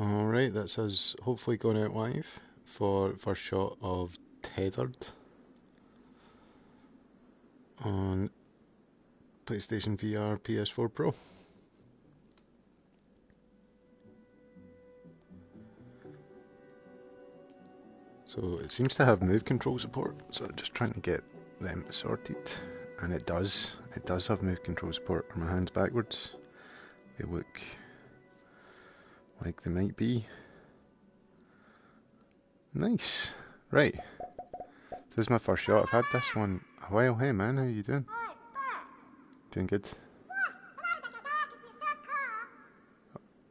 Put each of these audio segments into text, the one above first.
Alright, that's us hopefully going out live for first shot of Tethered on PlayStation VR PS4 Pro. So it seems to have move control support, so just trying to get them sorted. And it does, it does have move control support. Are my hands backwards? They look like they might be. Nice. Right. This is my first shot. I've had this one a while. Hey man, how you doing? Doing good.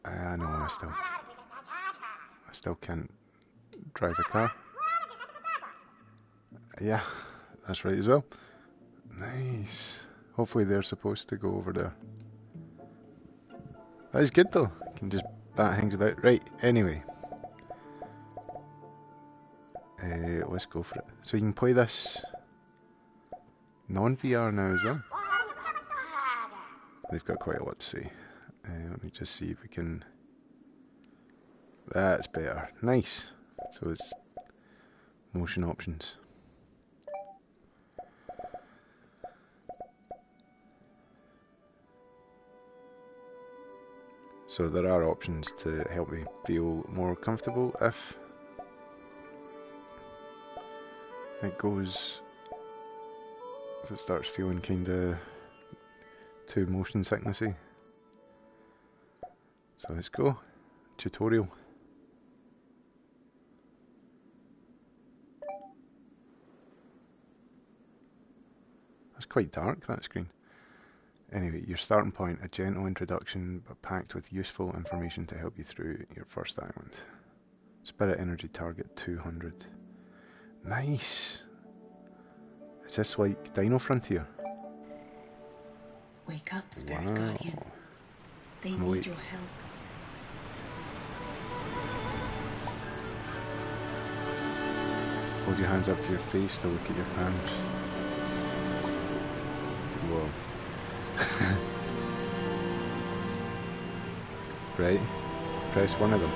Uh, I know I still I still can't drive a car. Yeah, that's right as well. Nice. Hopefully they're supposed to go over there. That is good though. You can just that hangs about. Right, anyway. Uh, let's go for it. So you can play this non-VR now as well. They've got quite a lot to say. Uh, let me just see if we can... That's better. Nice. So it's motion options. So there are options to help me feel more comfortable if it goes, if it starts feeling kinda too motion sicknessy. So let's go. Tutorial. That's quite dark, that screen. Anyway, your starting point, a gentle introduction but packed with useful information to help you through your first island. Spirit energy target 200. Nice! Is this like Dino Frontier? Wake up, Spirit wow. Guardian. They I'm need awake. your help. Hold your hands up to your face to look at your palms. Whoa. right? Press one of them.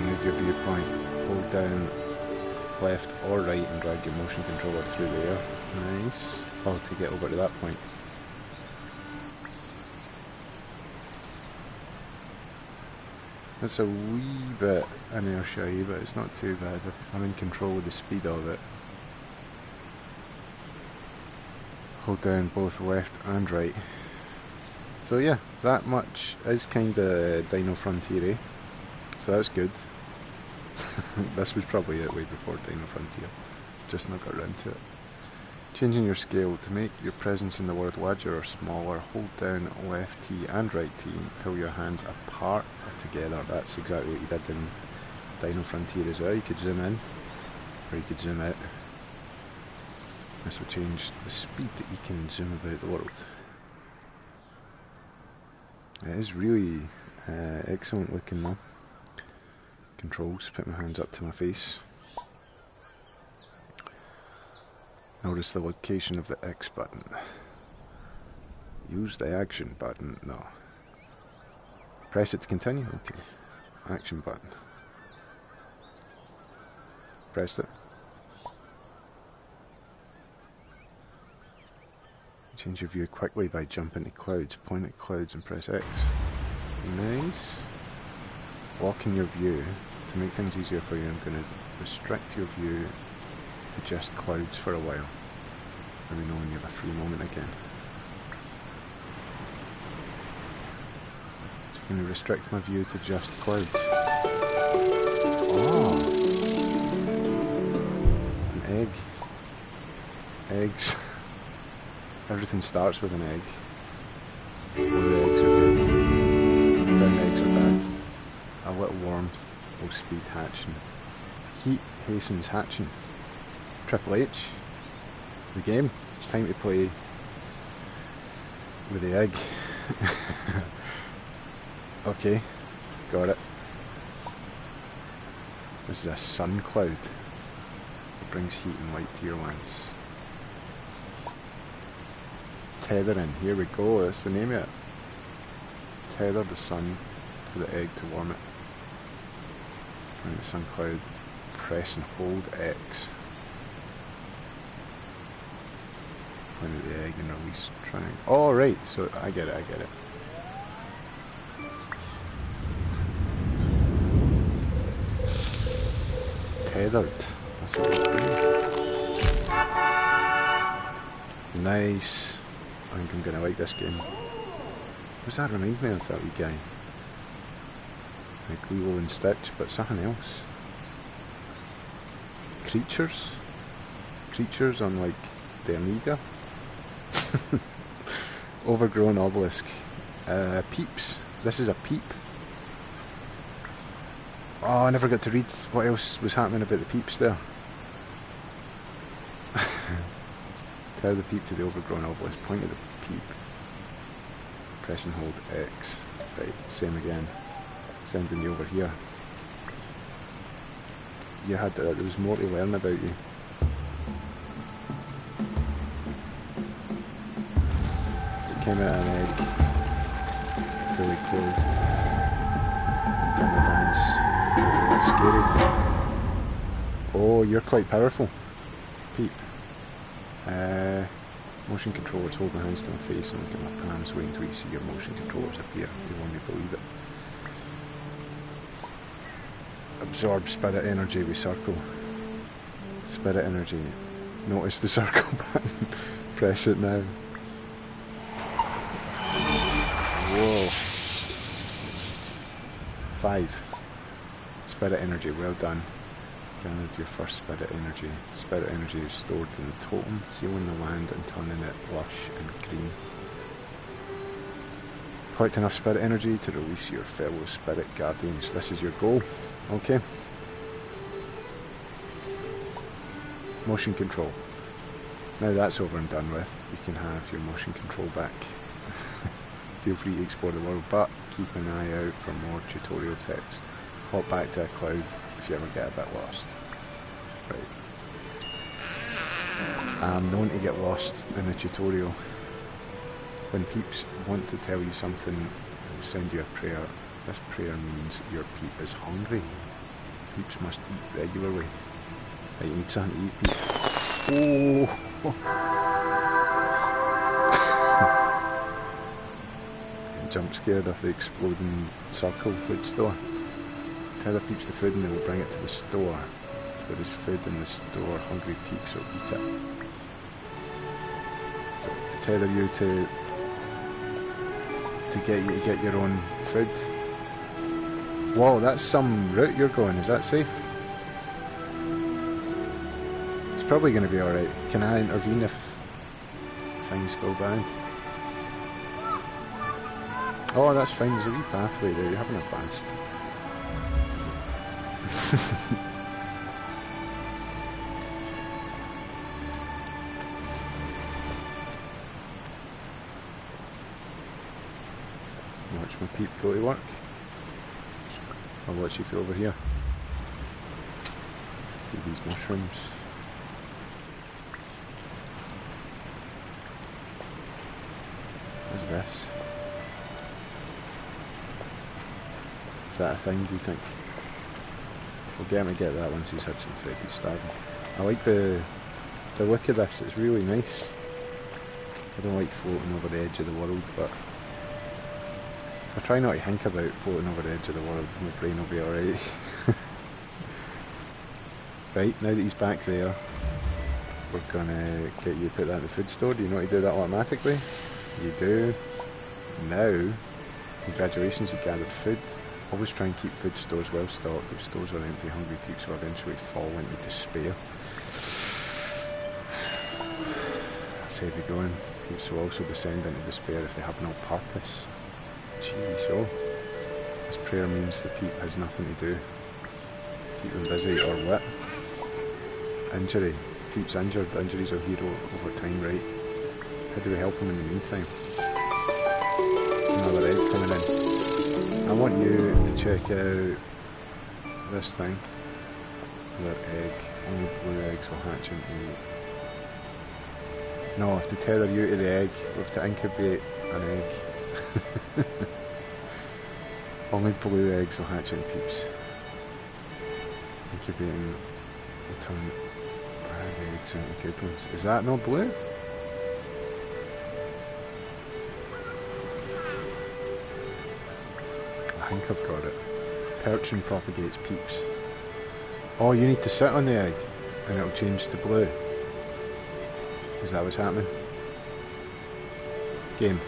Move your viewpoint, hold down left or right and drag your motion controller through the air. Nice. Oh, to get over to that point. It's a wee bit inertia but it's not too bad. I'm in control of the speed of it. Hold down both left and right. So yeah, that much is kind of Dino Frontier, eh? so that's good. this was probably it way before Dino Frontier, just not got around to it. Changing your scale to make your presence in the world larger or smaller, hold down left T and right T pull your hands apart or together. That's exactly what you did in Dino Frontier as well. You could zoom in, or you could zoom out. This will change the speed that you can zoom about the world. It is really uh, excellent looking though. Controls, put my hands up to my face. Notice the location of the X button. Use the action button. No. Press it to continue? Okay. Action button. Press it. Change your view quickly by jumping to clouds. Point at clouds and press X. Nice. Locking your view. To make things easier for you, I'm going to restrict your view to just clouds for a while. Let me know when you have a free moment again. So I'm going to restrict my view to just clouds. Oh! An egg. Eggs. Everything starts with an egg. Blue eggs are good. Brown eggs are bad. A little warmth will speed hatching. Heat hastens hatching. Triple H. The game. It's time to play with the egg. okay, got it. This is a sun cloud. It brings heat and light to your lands tethering. Here we go. That's the name of it. tether the sun to the egg to warm it. Find the sun cloud, press and hold X. Point at the egg and release triangle. Oh, right, so I get it, I get it. Tethered. That's what. Nice. I think I'm going to like this game. What's that remind me of, that wee guy? Like Lilo and Stitch, but something else. Creatures? Creatures on like the Amiga? Overgrown obelisk. Uh, peeps. This is a peep. Oh, I never got to read what else was happening about the peeps there. Tell the peep to the overgrown obelisk. Point at the peep. Press and hold X. Right, same again. Sending you over here. You had to, there was more to learn about you. It came out an egg, fully closed. Done the dance. Scary. Oh, you're quite powerful. Peep. Uh, motion controllers holding hands to my face and looking at my palms, waiting until you see your motion controllers appear. You won't believe it. Absorb spirit energy with circle. Spirit energy. Notice the circle button. Press it now. Whoa. Five. Spirit energy, well done. Gathered your first spirit energy. Spirit energy is stored in the totem, healing the land and turning it lush and green. Collect enough spirit energy to release your fellow spirit guardians. This is your goal. Okay. Motion control. Now that's over and done with, you can have your motion control back. Feel free to explore the world, but keep an eye out for more tutorial text. Hop back to a cloud if you ever get a bit lost. Right. I'm known to get lost in a tutorial. When peeps want to tell you something, they'll send you a prayer. This prayer means your peep is hungry. Peeps must eat regularly. You need something to eat, peep. Oh! Jump scared of the exploding circle food store. Tell the peeps the food and they will bring it to the store. If there is food in the store, hungry peeps will eat it. So to tether you to to get you to get your own food. Whoa, that's some route you're going. Is that safe? It's probably going to be alright. Can I intervene if things go bad? Oh, that's fine. There's a wee pathway there. You haven't advanced. Watch my peep go to work. I'll watch you feel over here. See these mushrooms. What's this? Is that a thing, do you think? We'll get him to get that once he's had some food, he's starving. I like the the look of this, it's really nice. I don't like floating over the edge of the world, but if I try not to think about floating over the edge of the world, my brain will be alright. right, now that he's back there, we're gonna get you to put that in the food store. Do you know how to do that automatically? You do. Now, congratulations, you gathered food. Always try and keep food stores well stocked. If stores are empty, hungry peeps will eventually fall into despair. That's heavy going. Peeps will also descend into despair if they have no purpose. Jeez, oh. This prayer means the peep has nothing to do. Keep them busy or what? Injury. Peep's injured. Injuries are healed over time, right? How do we help him in the meantime? It's another egg coming in. I want you to check out this thing. Another egg. Only blue eggs will hatch into... No, I have to tether you to the egg. We have to incubate an egg. Only blue eggs will hatch into peeps. Incubating will turn bad eggs into good ones. Is that not blue? Think I've got it. Perching propagates peeps. Oh, you need to sit on the egg and it'll change to blue. Is that what's happening? Game.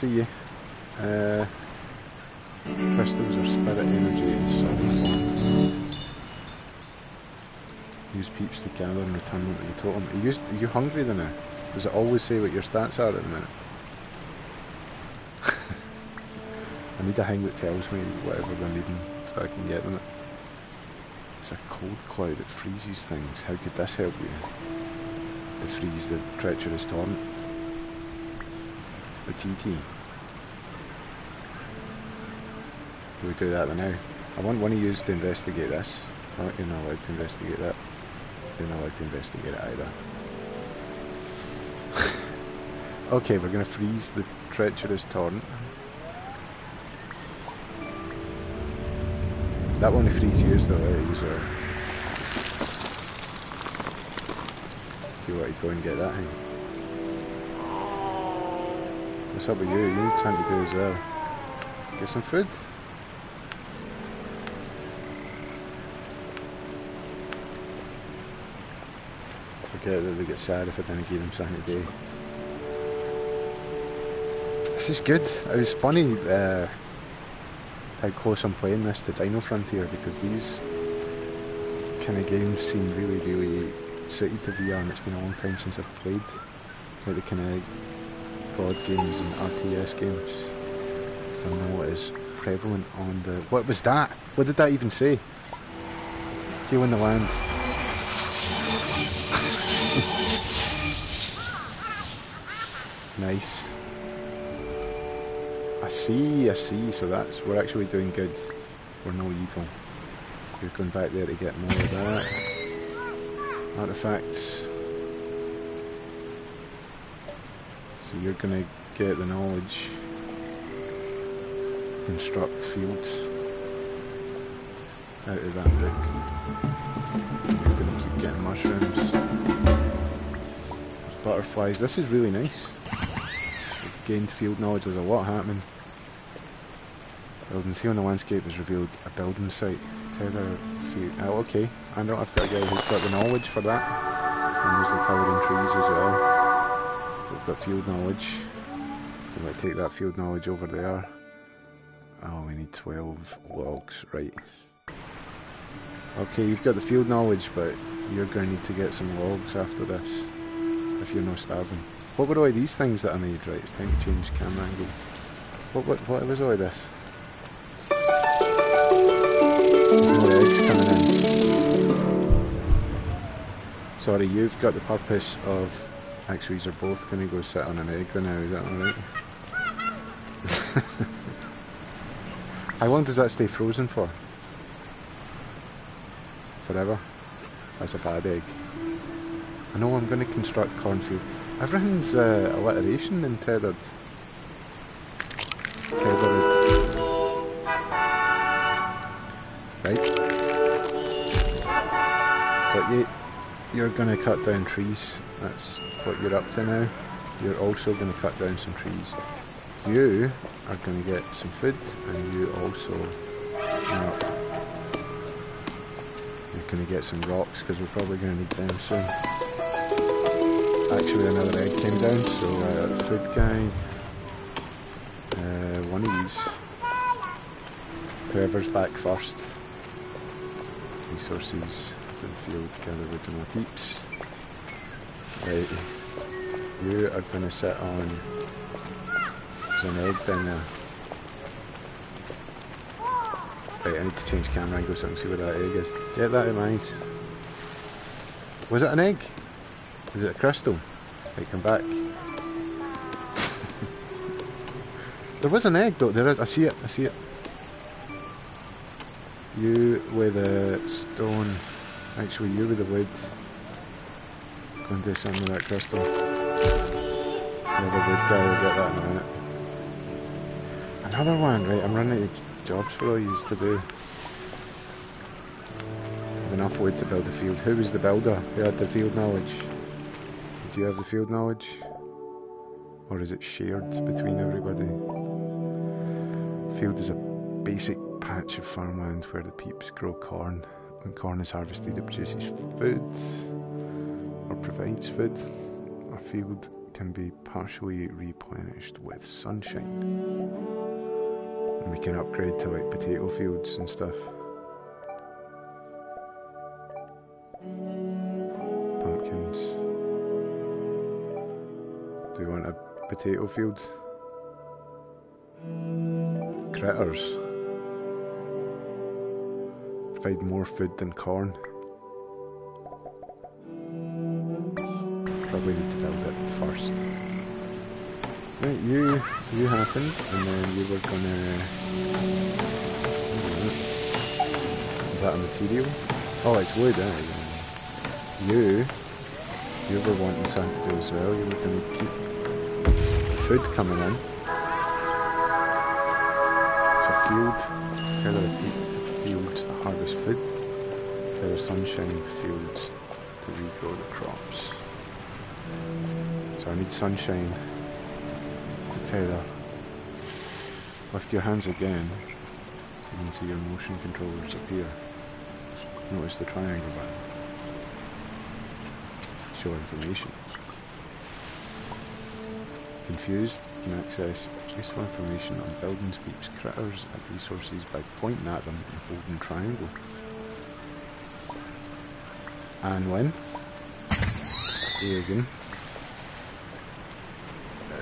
See you. Uh, crystals are spirit energy. Use peeps to gather and return them to the totem. Are you, are you hungry then now? Does it always say what your stats are at the minute? I need a thing that tells me whatever they're needing so I can get them. It's a cold cloud that freezes things. How could this help you? To freeze the treacherous torrent. The TT. Do we do that now? I want one of you to investigate this. Oh, you're not allowed to investigate that. You're not allowed to investigate it either. okay, we're going to freeze the treacherous torrent. That only frees you though, eh, user? Do you want to go and get that thing? What's up with you? You need something to do as well. Get some food. Forget that they get sad if I don't give them something to do. This is good. It was funny uh, how close I'm playing this to Dino Frontier because these kind of games seem really, really suited to VR and it's been a long time since I've played like the kind of broad games and RTS games. So I know it is prevalent on the... What was that? What did that even say? Heal in the land. nice. I see, I see. So that's we're actually doing good. We're no evil. We're going back there to get more of that. Artifacts. You're gonna get the knowledge construct fields out of that book. You're gonna keep getting mushrooms. There's butterflies. This is really nice gained field knowledge, there's a lot happening. Buildings here on the landscape has revealed a building site. Tether few oh ah, okay. I know I've got a guy who's got the knowledge for that. And there's the towering trees as well. We've got field knowledge. We might take that field knowledge over there. Oh, we need 12 logs, right. Okay, you've got the field knowledge, but you're going to need to get some logs after this. If you're not starving. What were all these things that I made? Right, it's time to change camera angle. What, what, what was all this? Sorry, you've got the purpose of... Actually, are both going to go sit on an egg then now, is that alright? How long does that stay frozen for? Forever? That's a bad egg. I know I'm going to construct cornfield. Everything's uh, alliteration in tethered. Tethered. Right. Got you. You're going to cut down trees. That's what you're up to now. You're also going to cut down some trees. You are going to get some food, and you also. You you're going to get some rocks because we're probably going to need them soon actually another egg came down, so uh, food guy, uh, one of these, whoever's back first, resources to the field, gather original peeps. Right, you are going to sit on, there's an egg down there. Uh, right, I need to change camera angle so I can see where that egg is. Get that in mind. Was it an egg? Is it a crystal? Hey, come back. There was an egg though, there is, I see it, I see it. You with a stone, actually you with the wood. Go and do something with that crystal. The other wood guy will get that in a minute. Another one, right, I'm running out of jobs for all you to do. Enough wood to build a field. Who was the builder? Who had the field knowledge? Do you have the field knowledge? Or is it shared between everybody? Field is a basic patch of farmland where the peeps grow corn. When corn is harvested, it produces food or provides food. A field can be partially replenished with sunshine. And we can upgrade to like potato fields and stuff. Pumpkins. Do we want a potato field? Critters. Provide more food than corn. Probably need to build it first. Right, you you happened, and then you were gonna. Is that a material? Oh, it's wood, eh? You, you were wanting something to do as well. You were gonna keep food coming in. It's a field. Tether the fields food. Tether sunshine to fields to regrow the crops. So I need sunshine to tether. Lift your hands again so you can see your motion controllers appear. Notice the triangle button. Show information. Confused? You can access useful information on buildings, peeps, critters, and resources by pointing at them and holding triangle. And when? Again.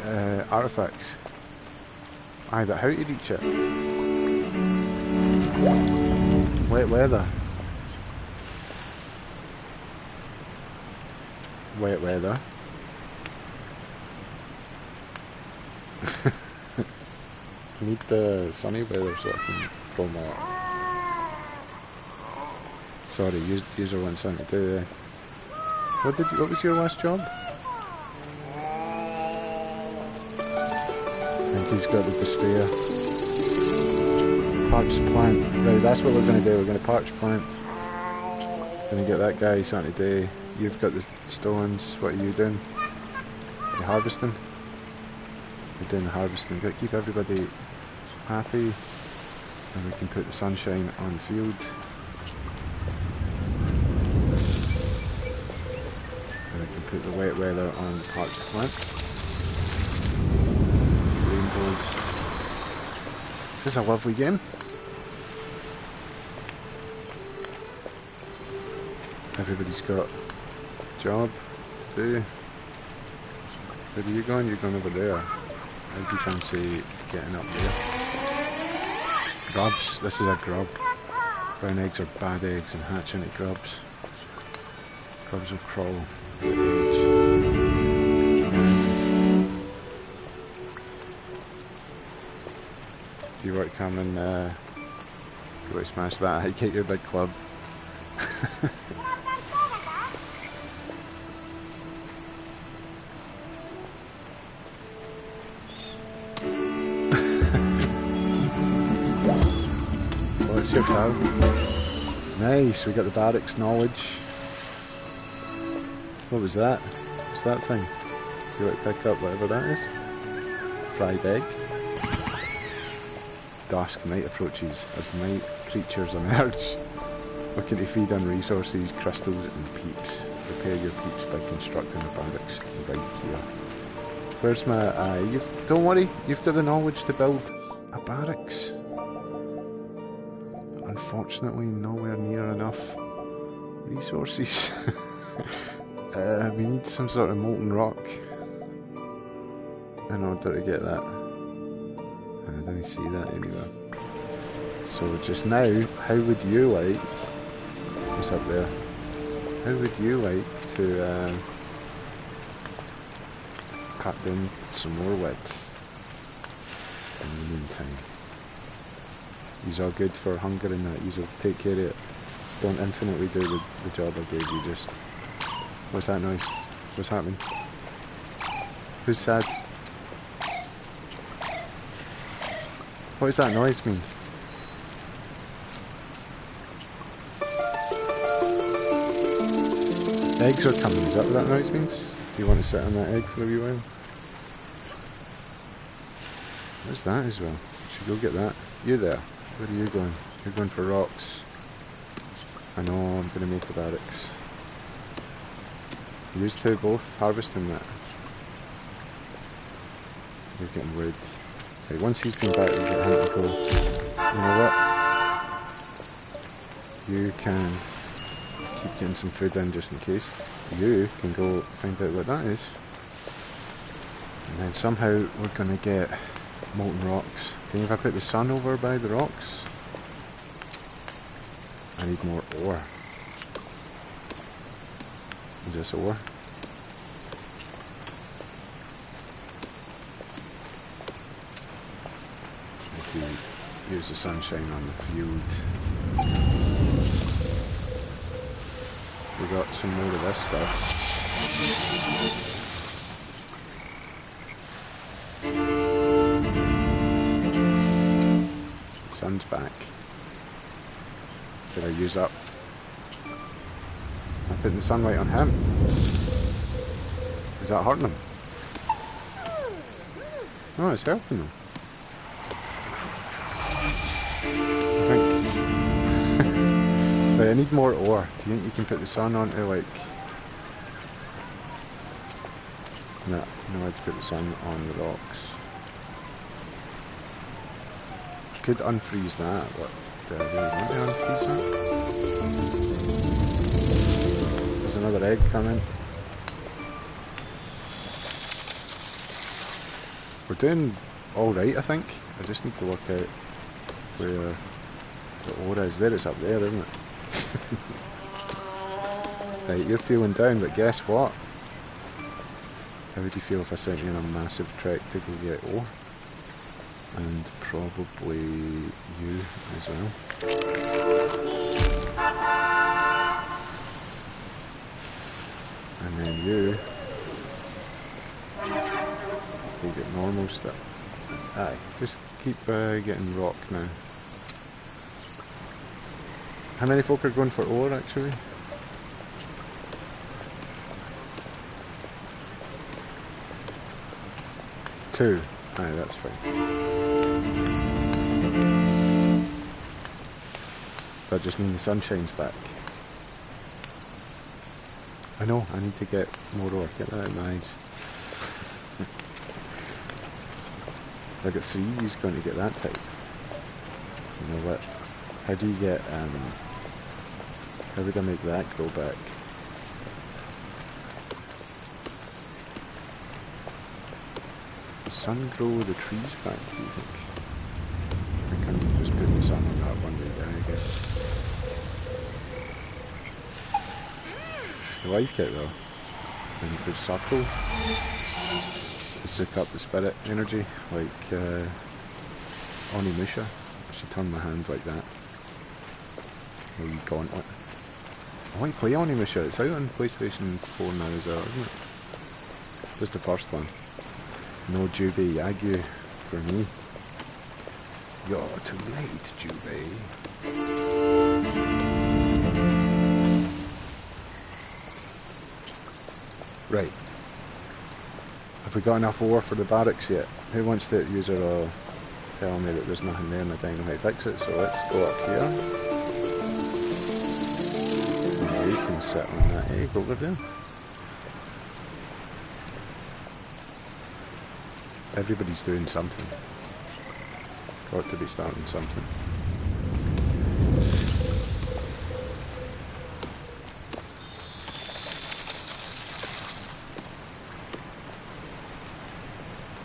Uh, artifacts. Aye, but how to reach it? Wet weather. Wet weather. Need the eh, sunny weather so I can pull my... Sorry, use, user one to do. What did you, what was your last job? I think he's got the despair. Parch plant. Right, that's what we're going to do. We're going to parch plant. To get that guy to do. You've got the stones. What are you doing? You harvesting? You're doing the harvesting. Got to keep everybody happy. And we can put the sunshine on the field. And we can put the wet weather on the parched plant. Rainbows. This is a lovely game. Everybody's got a job to do. Where are you going? You're going over there. Do you fancy getting up there? Grubs. This is a grub. Brown eggs are bad eggs and hatch into grubs. Grubs will crawl. Do you want to come and uh, to smash that? I get your big club. Nice, we got the barracks knowledge. What was that? What's that thing? Want to pick up whatever that is? Fried egg. Dusk night approaches as night creatures emerge, looking to feed on resources, crystals, and peeps. Prepare your peeps by constructing a barracks right here. Where's my? Uh, you've don't worry, you've got the knowledge to build Unfortunately, nowhere near enough resources. uh, we need some sort of molten rock in order to get that. I didn't see that anywhere. So just now, how would you like? What's up there? How would you like to uh, cut down some more wood? in the meantime. He's all good for hunger and that. He's will take care of it. Don't infinitely do the, the job I gave you. Just what's that noise? What's happening? Who's sad? What does that noise mean? Eggs are coming, is that what that noise means? Do you want to sit on that egg for a wee while? What's that as well? Should go get that. You there. Where are you going? You're going for rocks. I know, I'm going to make a barracks. Use two both harvesting that. You're getting wood. Okay, once he's been back, we get him go. You know what? You can keep getting some food in just in case. You can go find out what that is. And then somehow we're going to get molten rocks. Think if I put the sun over by the rocks? I need more ore. Is this ore? Need to use the sunshine on the field. We got some more of this stuff. Back. Did I use up? I put the sunlight on him. Is that hurting him? No, it's helping him. I think. Wait, I need more ore. Do you think you can put the sun onto like? No, no, I had to put the sun on the rocks. Could unfreeze that, but do I really want to unfreeze that? There's another egg coming. We're doing alright, I think. I just need to work out where the ore is. There it's up there, isn't it? right, you're feeling down, but guess what? How would you feel if I sent you on a massive trek to go get ore? And probably you as well. And then you will get normal stuff. Aye, just keep uh, getting rock now. How many folk are going for ore actually? Two. Aye, that's fine. That just means the sun shines back. I know, I need to get more ore. Get that out of my eyes. I got three, he's going to get that type. You know what? How do you get, um, how would I make that grow back? the sun grow the trees back, do you think? Can just put the there, I like it though. And you could circle to up the spirit energy, like uh, Onimusha. I should turn my hand like that. A wee gauntlet. I want to play Onimusha. It's out on PlayStation 4 now as well, isn't it? Just the first one. No Jubei Yagyu for me. You're too late, Jubei. Right. Have we got enough ore for the barracks yet? Who wants to use it or tell me that there's nothing there and I don't know how to fix it? So let's go up here. We can sit on that egg over there. Everybody's doing something. Got to be starting something.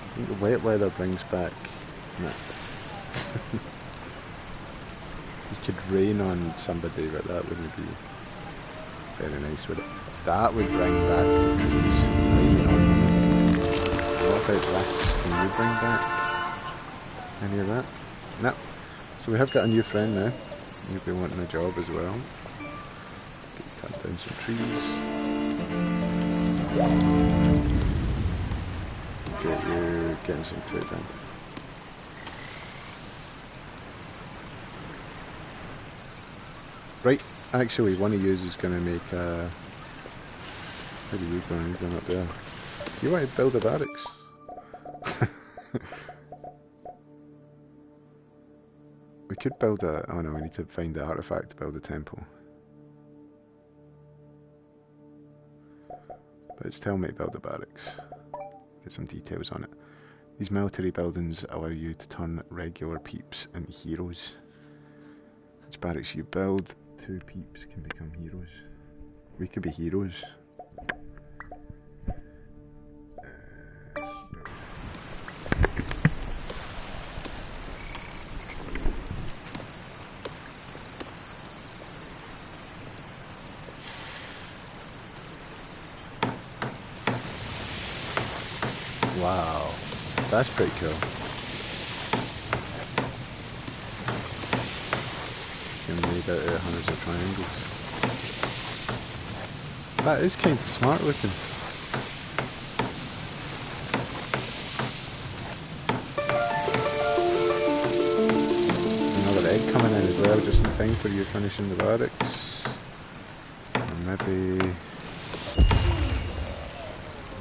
I think the wet weather brings back. Nah. you could rain on somebody, but that wouldn't be very nice, would it? That would bring back them. What about this? Can you bring back? Any of that? No. So we have got a new friend now. You'll be wanting a job as well. Cut down some trees. Get you getting some food in. Right, actually one of uh, you is going to make a... Where are you going? You're going up there. Do you want to build a barracks? could build a... Oh no, we need to find the artifact to build a temple. But it's telling me to build a barracks. Get some details on it. These military buildings allow you to turn regular peeps into heroes. Which barracks you build, two peeps can become heroes. We could be heroes. That's pretty cool. It's made out hundreds of triangles. That is kind of smart looking. Another egg coming in as well, just in time for you finishing the barracks. And maybe...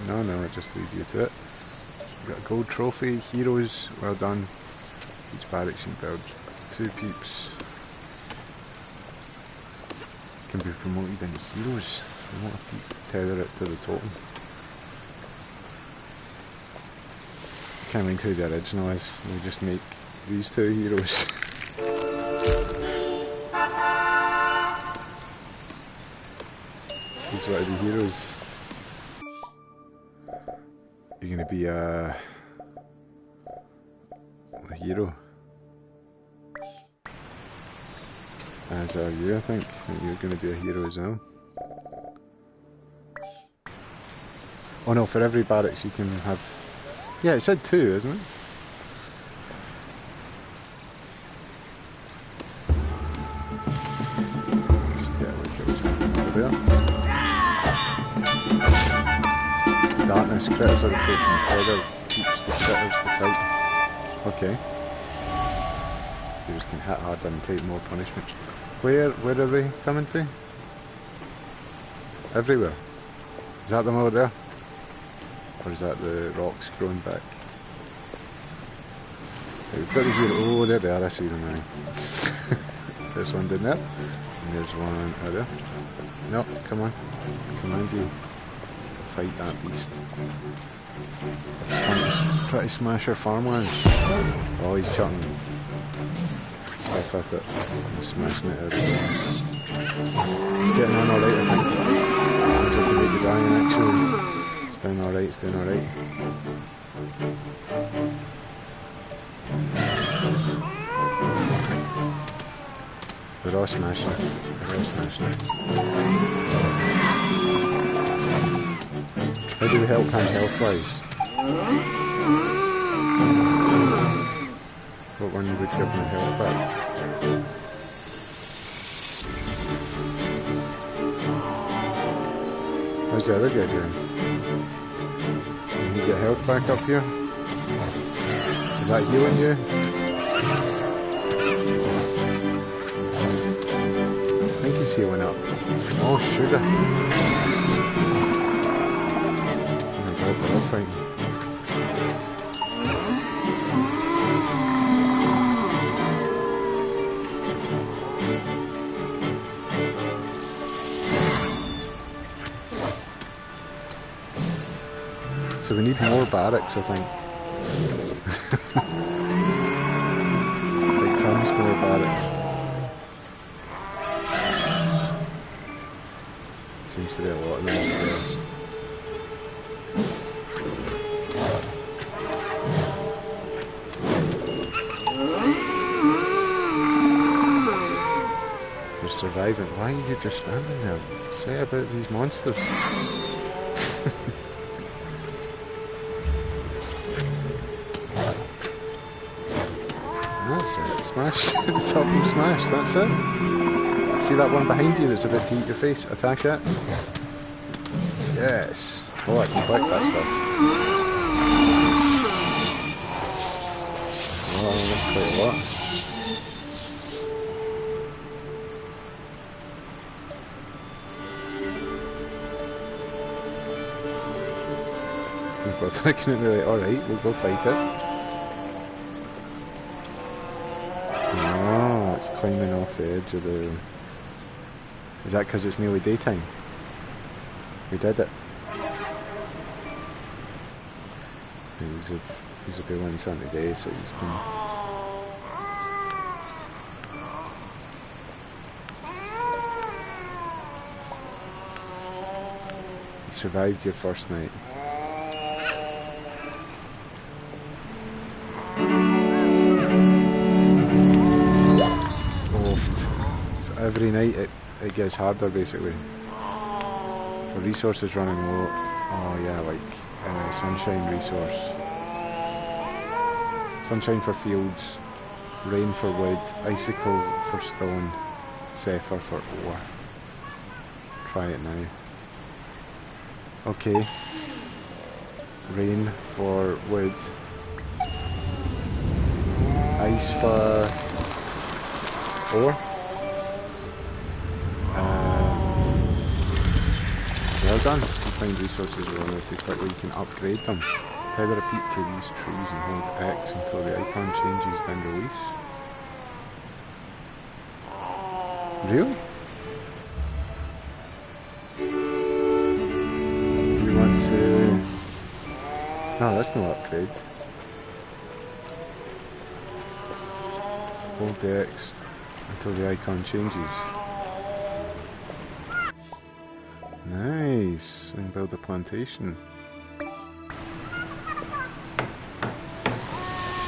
No, no, it just leave you to it. Got a gold trophy, heroes, well done. Each barracks you build two peeps. Can be promoted into heroes. Promote a peep, tether it to the totem. Can't mind who the original is. We just make these two heroes. These are the heroes. A, a uh, hero. As are you, I think. I think you're gonna be a hero as well. Oh no, for every barracks you can have... Yeah, it said two, isn't it? Critters are approaching tether, keeps the to fight. Okay. Heroes can hit harder and take more punishment. Where where are they coming from? Everywhere. Is that them over there? Or is that the rocks growing back? Oh, there they are. I see them now. there's one down there. And there's one out there. No, come on. Come on, you fight that beast. Try to smash our farmlands. Oh, he's chucking stuff at it and smashing it everywhere. It's getting on alright, I think. Seems like it might be dying actually. It's doing alright, it's doing alright. They're all smashing it. They're all smashing it. How do we help him health wise? What one would give him health back? How's the other guy doing? Can you get health back up here? Is that healing you? I think he's healing up. Oh, sugar. So we need more barracks, I think. About these monsters. smash. Top rope smash, that's it. See that one behind you that's about to eat your face? Attack it. Yes. Oh, I can collect that stuff. Oh, that's quite a lot. Looking at me like, alright, we'll go fight it. Oh, it's climbing off the edge of the... Is that because it's nearly daytime? We did it. He's a, he's a bit one Sunday day, so he's going survived your first night. Every night it, it gets harder basically. The resources running low. Oh yeah, like uh, sunshine resource. Sunshine for fields, rain for wood, icicle for stone, zephyr for ore. Try it now. Okay. Rain for wood. Ice for ore. Done. You find resources relatively quickly, you can upgrade them. Tether a peak to these trees and hold X until the icon changes, then release. Really? Do you want to... No, that's no upgrade. Hold X until the icon changes. And build a plantation. So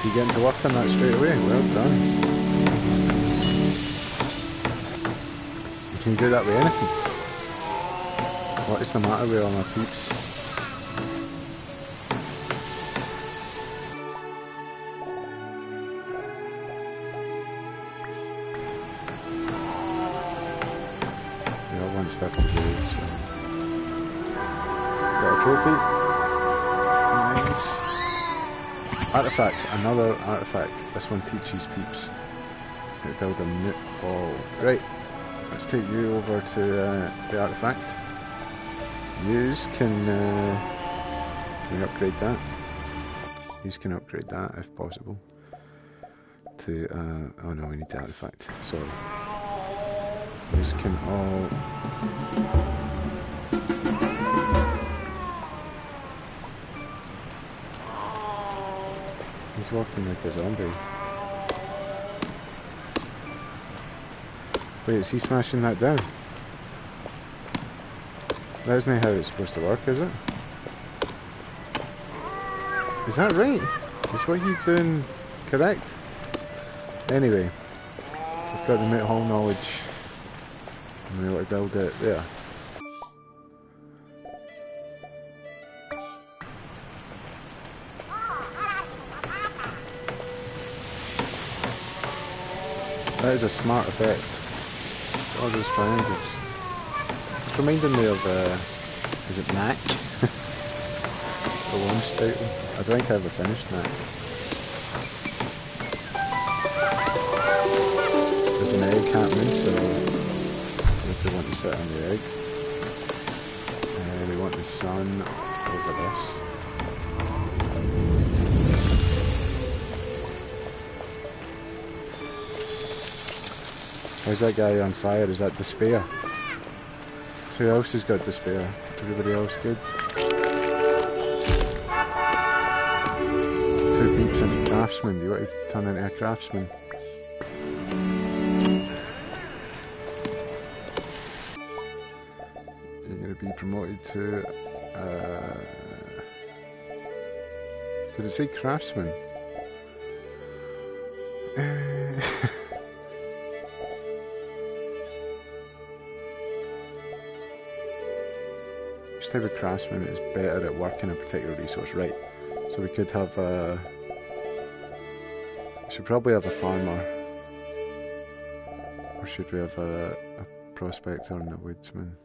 you getting to work on that straight away? Well done. You can do that with anything. What is the matter with all my peeps? Artifact, another artifact. This one teaches peeps how to build a Moot Hall. Right, let's take you over to uh, the artifact. Use can uh, can we upgrade that? Use can upgrade that if possible. To uh, oh no, we need the artifact. Sorry. Use can all He's walking like a zombie. Wait, is he smashing that down? That isn't how it's supposed to work, is it? Is that right? Is what he's doing correct? Anyway, we've got the Hall knowledge. And we want to build it there. That is a smart effect. All those triangles. It's reminding me of, uh, is it Knack? the launch title. I don't think I ever finished Knack. There's an egg happening, so if we want to sit on the egg. Uh, we want the sun over this. Where's that guy on fire? Is that Despair? Who else has got Despair? Everybody else good? Two peeps into Craftsman. Do you want to turn into a Craftsman? You're going to be promoted to... Uh, did it say Craftsman? Type of craftsman is better at working a particular resource. Right. So we could have a... We should probably have a farmer Or should we have a, a prospector and a woodsman?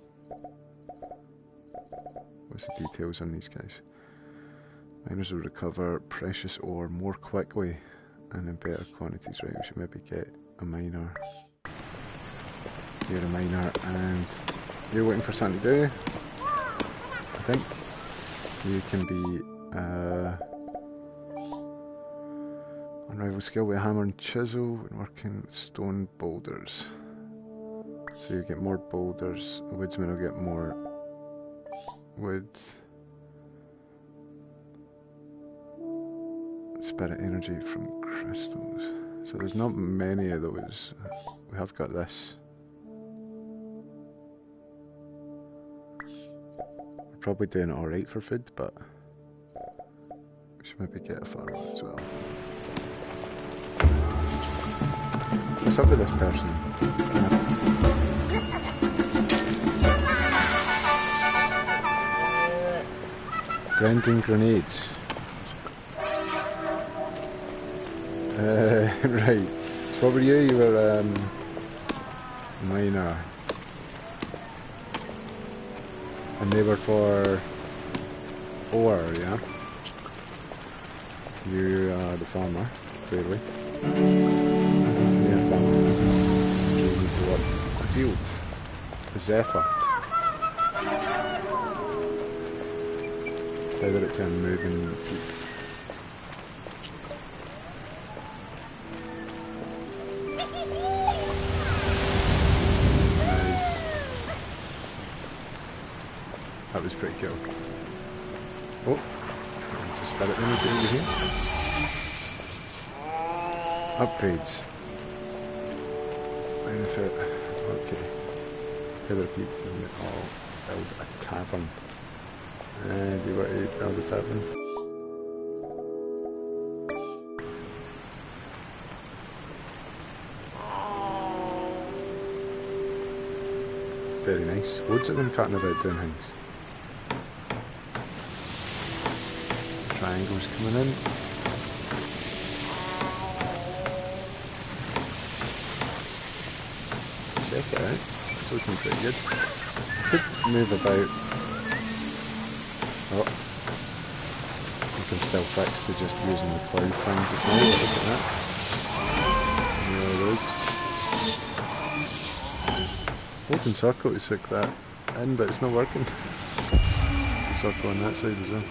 What's the details on these guys? Miners will recover precious ore more quickly and in better quantities. Right, we should maybe get a miner. You're a miner and you're waiting for something to do. I think. You can be uh, unrivaled skill with a hammer and chisel when working stone boulders. So you get more boulders, woodsman will get more wood. Spirit energy from crystals. So there's not many of those. We have got this. Probably doing alright for food, but should maybe get a farm as well. What's up with this person? Grinding grenades. Uh, right. So what were you? You were um, miner. They for ore, yeah? You are the farmer, clearly. Yeah, farmer. You need to work a field. A zephyr. Tether it to a moving. Cool. Oh, just spirit anything over here. Upgrades. Benefit. Okay. Tether all build a tavern. Uh, and you want to build a tavern? Very nice. Loads of them cutting about doing things. Triangles coming in. Check it out. It's looking pretty good. Could move about. Oh. You can still fix to just using the cloud thing just now. Look at that. There it is. Open circle to suck that in, but it's not working. Circle on that side as well.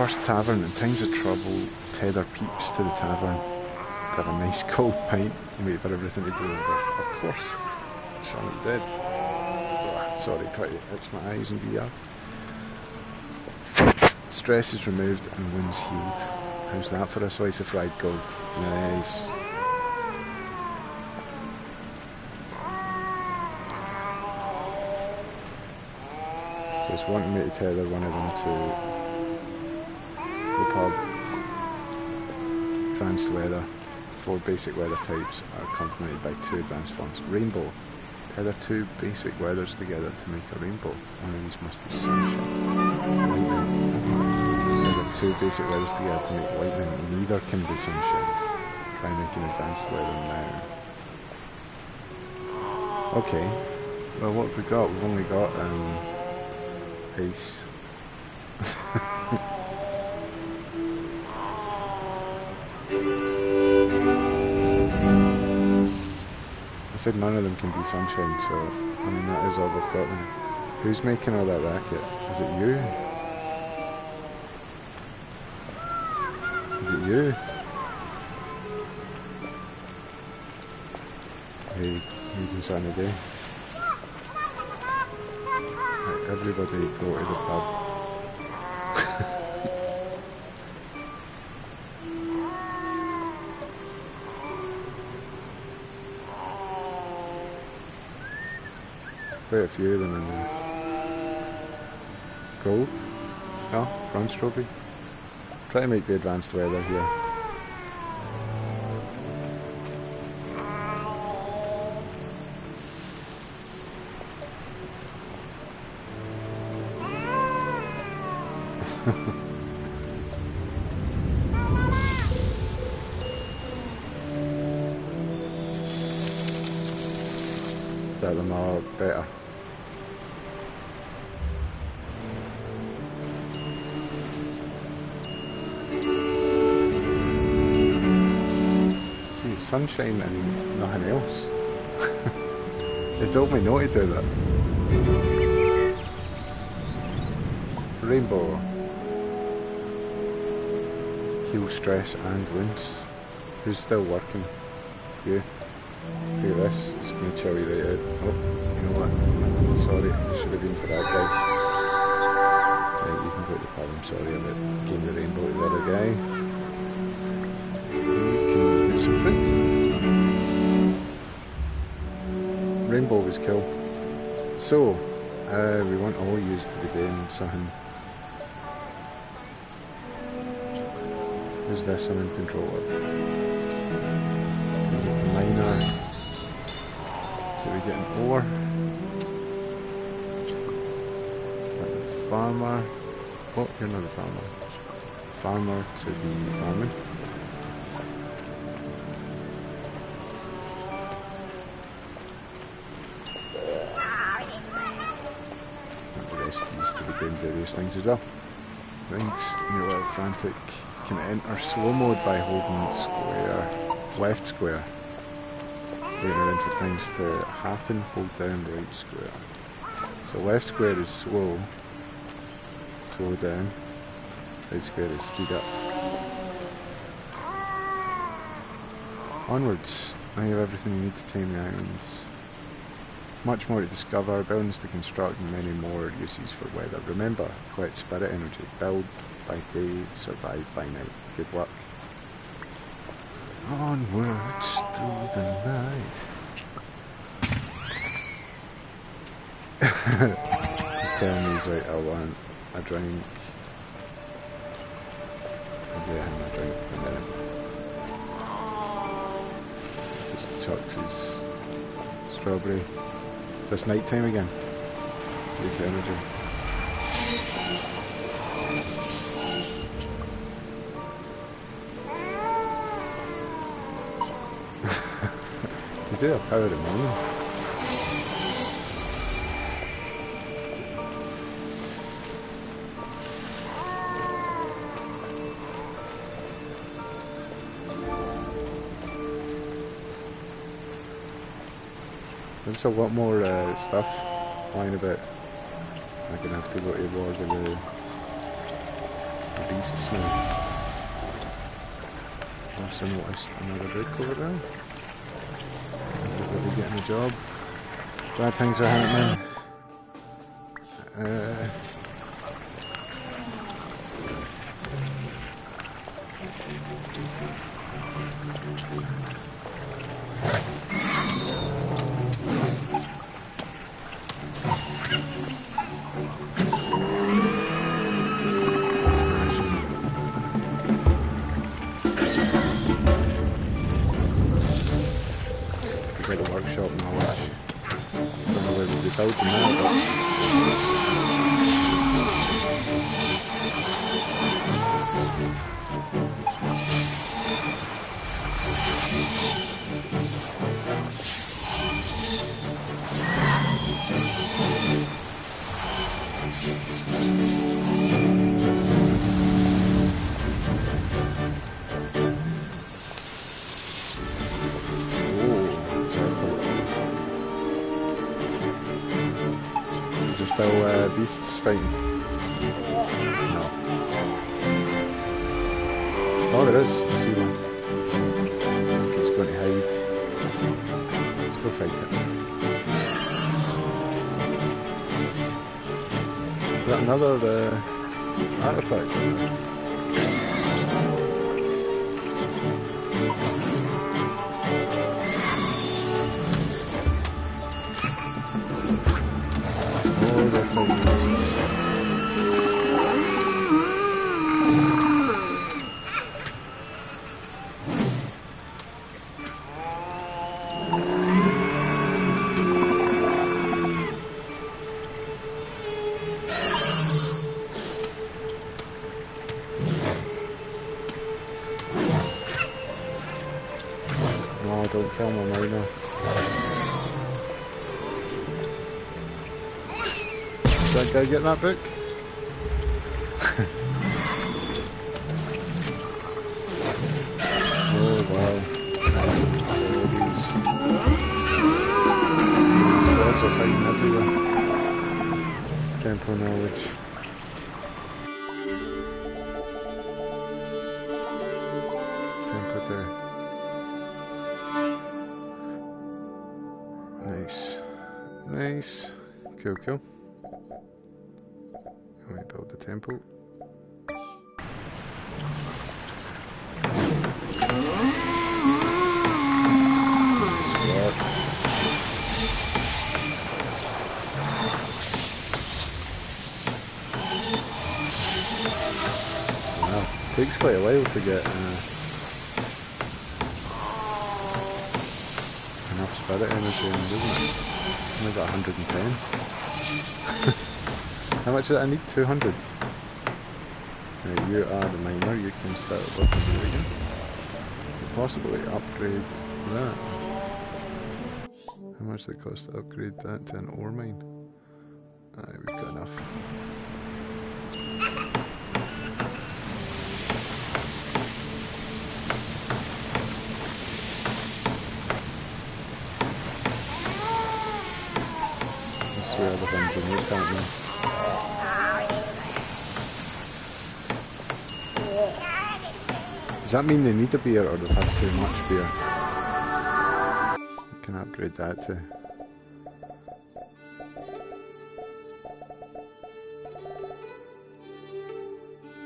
First tavern in times of trouble, tether peeps to the tavern. To have a nice cold pint and wait for everything to go over. Of course. Charlotte dead. Oh, ah, sorry, to itch my eyes and VR. Stress is removed and wounds healed. How's that for a slice of fried gold? Nice. So it's wanting me to tether one of them to the pub. Advanced weather. Four basic weather types are accompanied by two advanced forms. Rainbow. Tether two basic weathers together to make a rainbow. One of these must be sunshine. Lightning. Tether two basic weathers together to make lightning. Neither can be sunshine. Try making advanced weather now. Okay. Well, what have we got? We've only got um, ice. Said none of them can be sunshine, so I mean that is all we've got then. Who's making all that racket? Is it you? Is it you? Hey, you doing something today? Right, everybody go to the pub. Quite a few of them in there. Gold? No? Bronze trophy? Try to make the advanced weather here. Stress and wounds. Who's still working? You. Look at this. It's going to chill you right out. Oh, you know what? Sorry, I should have been for that guy. Right, you can go to the pub. I'm sorry about giving the rainbow to the other guy. You get some food. Rainbow was cool. So, uh, we want all used to be doing something. Who's this I'm in control of? miner. So we get an ore. Got the farmer. Oh, you're not the farmer. Farmer to be farming. And the rest needs to be doing various things as well. Things, you're frantic. Can enter slow mode by holding square, left square waiting around for things to happen, hold down right square. So left square is slow, slow down, right square is speed up. Onwards, now you have everything you need to tame the islands. Much more to discover, buildings to construct, and many more uses for weather. Remember, collect spirit energy, build by day, survive by night. Good luck. Onwards through the night. he's telling me he's like, I want a drink. I'll get him a drink in a minute. Just chucks his strawberry. So it's night time again. Use the energy. you do have power at the. There's a lot more uh, stuff lying about. I'm gonna have to go to war with the, the beasts now. Also noticed another book over there. Everybody getting a job. Bad things are happening. Uh, another uh, Did I go get that book? oh wow. Are fighting everywhere. Temple knowledge. Temple there. Nice. Nice. Cool, cool. Can we build the temple? Wow, takes quite a while to get uh, enough spirit energy in, doesn't it? Only got 110. How much did I need? 200. Right, you are the miner, you can start working here again. Possibly upgrade that. How much does it cost to upgrade that to an ore mine? Aye, we've got enough. Let's see other things in this happening. Does that mean they need a beer or they've had too much beer? We can upgrade that to.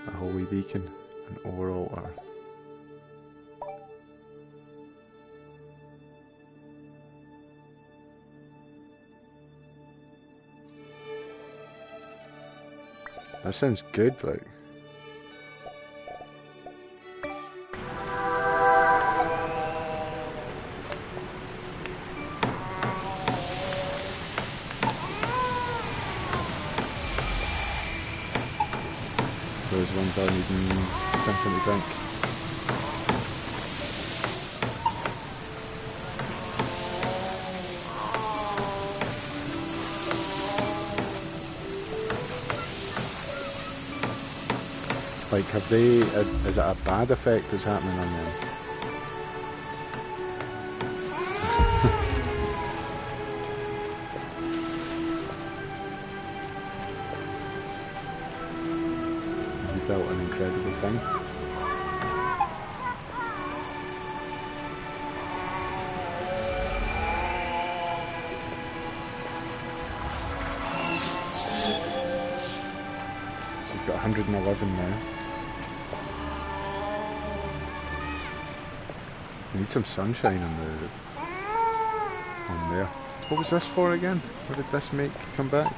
A holy beacon, an ore altar. That sounds good, like. Ones are needing something to drink. Like, have they? Is it a bad effect that's happening on them? Some sunshine on the on there. What was this for again? What did this make come back?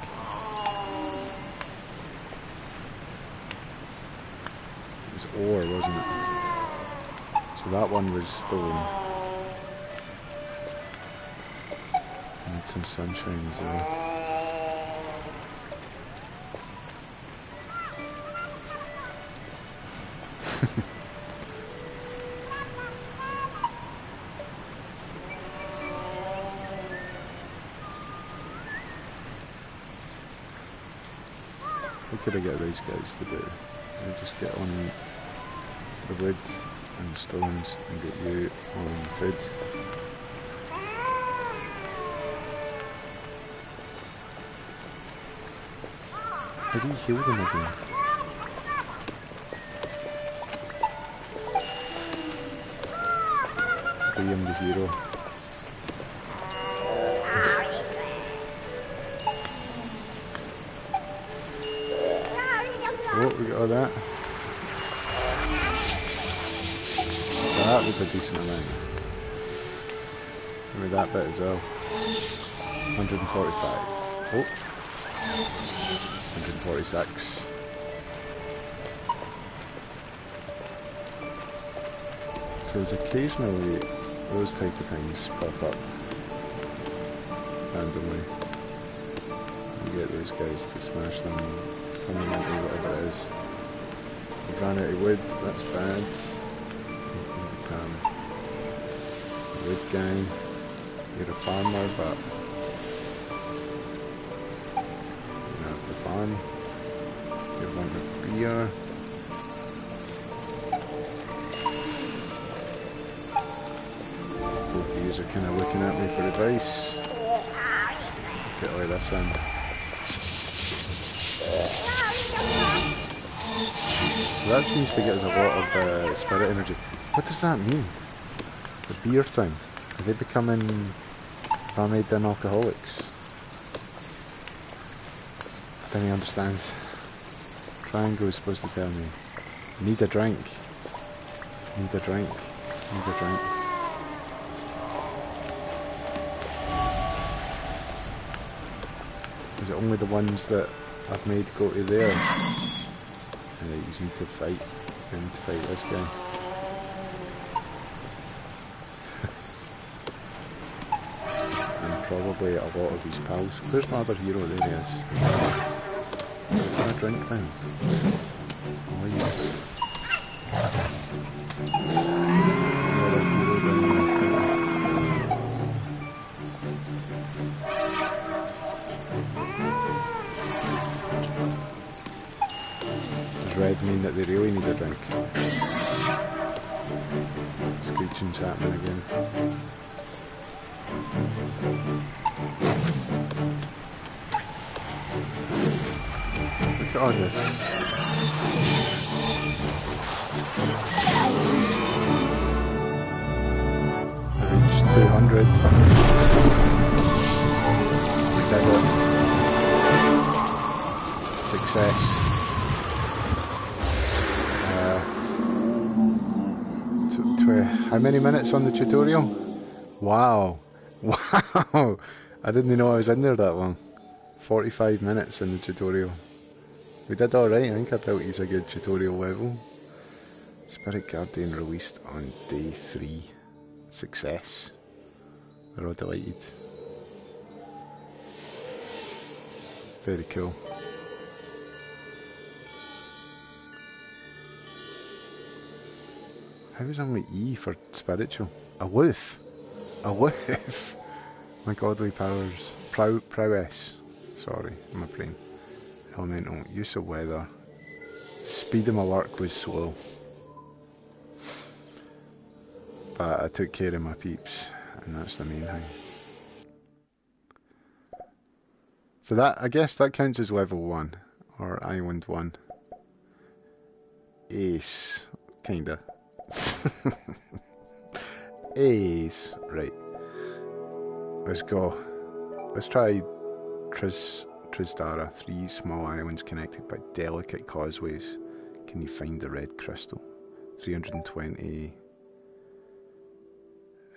It was ore, wasn't it? So that one was stone. Need some sunshine as well. These guys to do? I just get on the wood and the stones and get you on food. How do you heal them again? Liam the hero. All that. That was a decent amount. Give me that bit as well. 145. Oh. 146. So there's occasionally those type of things pop up randomly. You get those guys to smash them, into whatever it is. Ran out of wood, that's bad. Wood guy. You're a farmer, but you have to one. You want a beer. Both of you are kind of looking at me for advice. Get away this in. That seems to get us a lot of uh, spirit energy. What does that mean? The beer thing? Are they becoming made them alcoholics? I don't understand. Triangle is supposed to tell me. Need a drink. Need a drink. Need a drink. Is it only the ones that I've made go to there? Uh, you need to fight. To fight this guy. and probably a lot of his pals. Where's my other hero? There he is. I drink thing? Oh yes. Many minutes on the tutorial? Wow. Wow. I didn't know I was in there that long. 45 minutes in the tutorial. We did alright, I think I built he's a good tutorial level. Spirit Guardian released on day 3. Success. They're all delighted. Very cool. How is only E for spiritual? Aloof. Aloof. My godly powers. Prow- prowess. Sorry, my brain. Elemental. Use of weather. Speed of my work was slow. But I took care of my peeps, and that's the main thing. So that, I guess that counts as level 1, or island 1. Ace, kinda. Ace, right. Let's go. Let's try Tris, Trisdara. Three small islands connected by delicate causeways. Can you find the red crystal? 320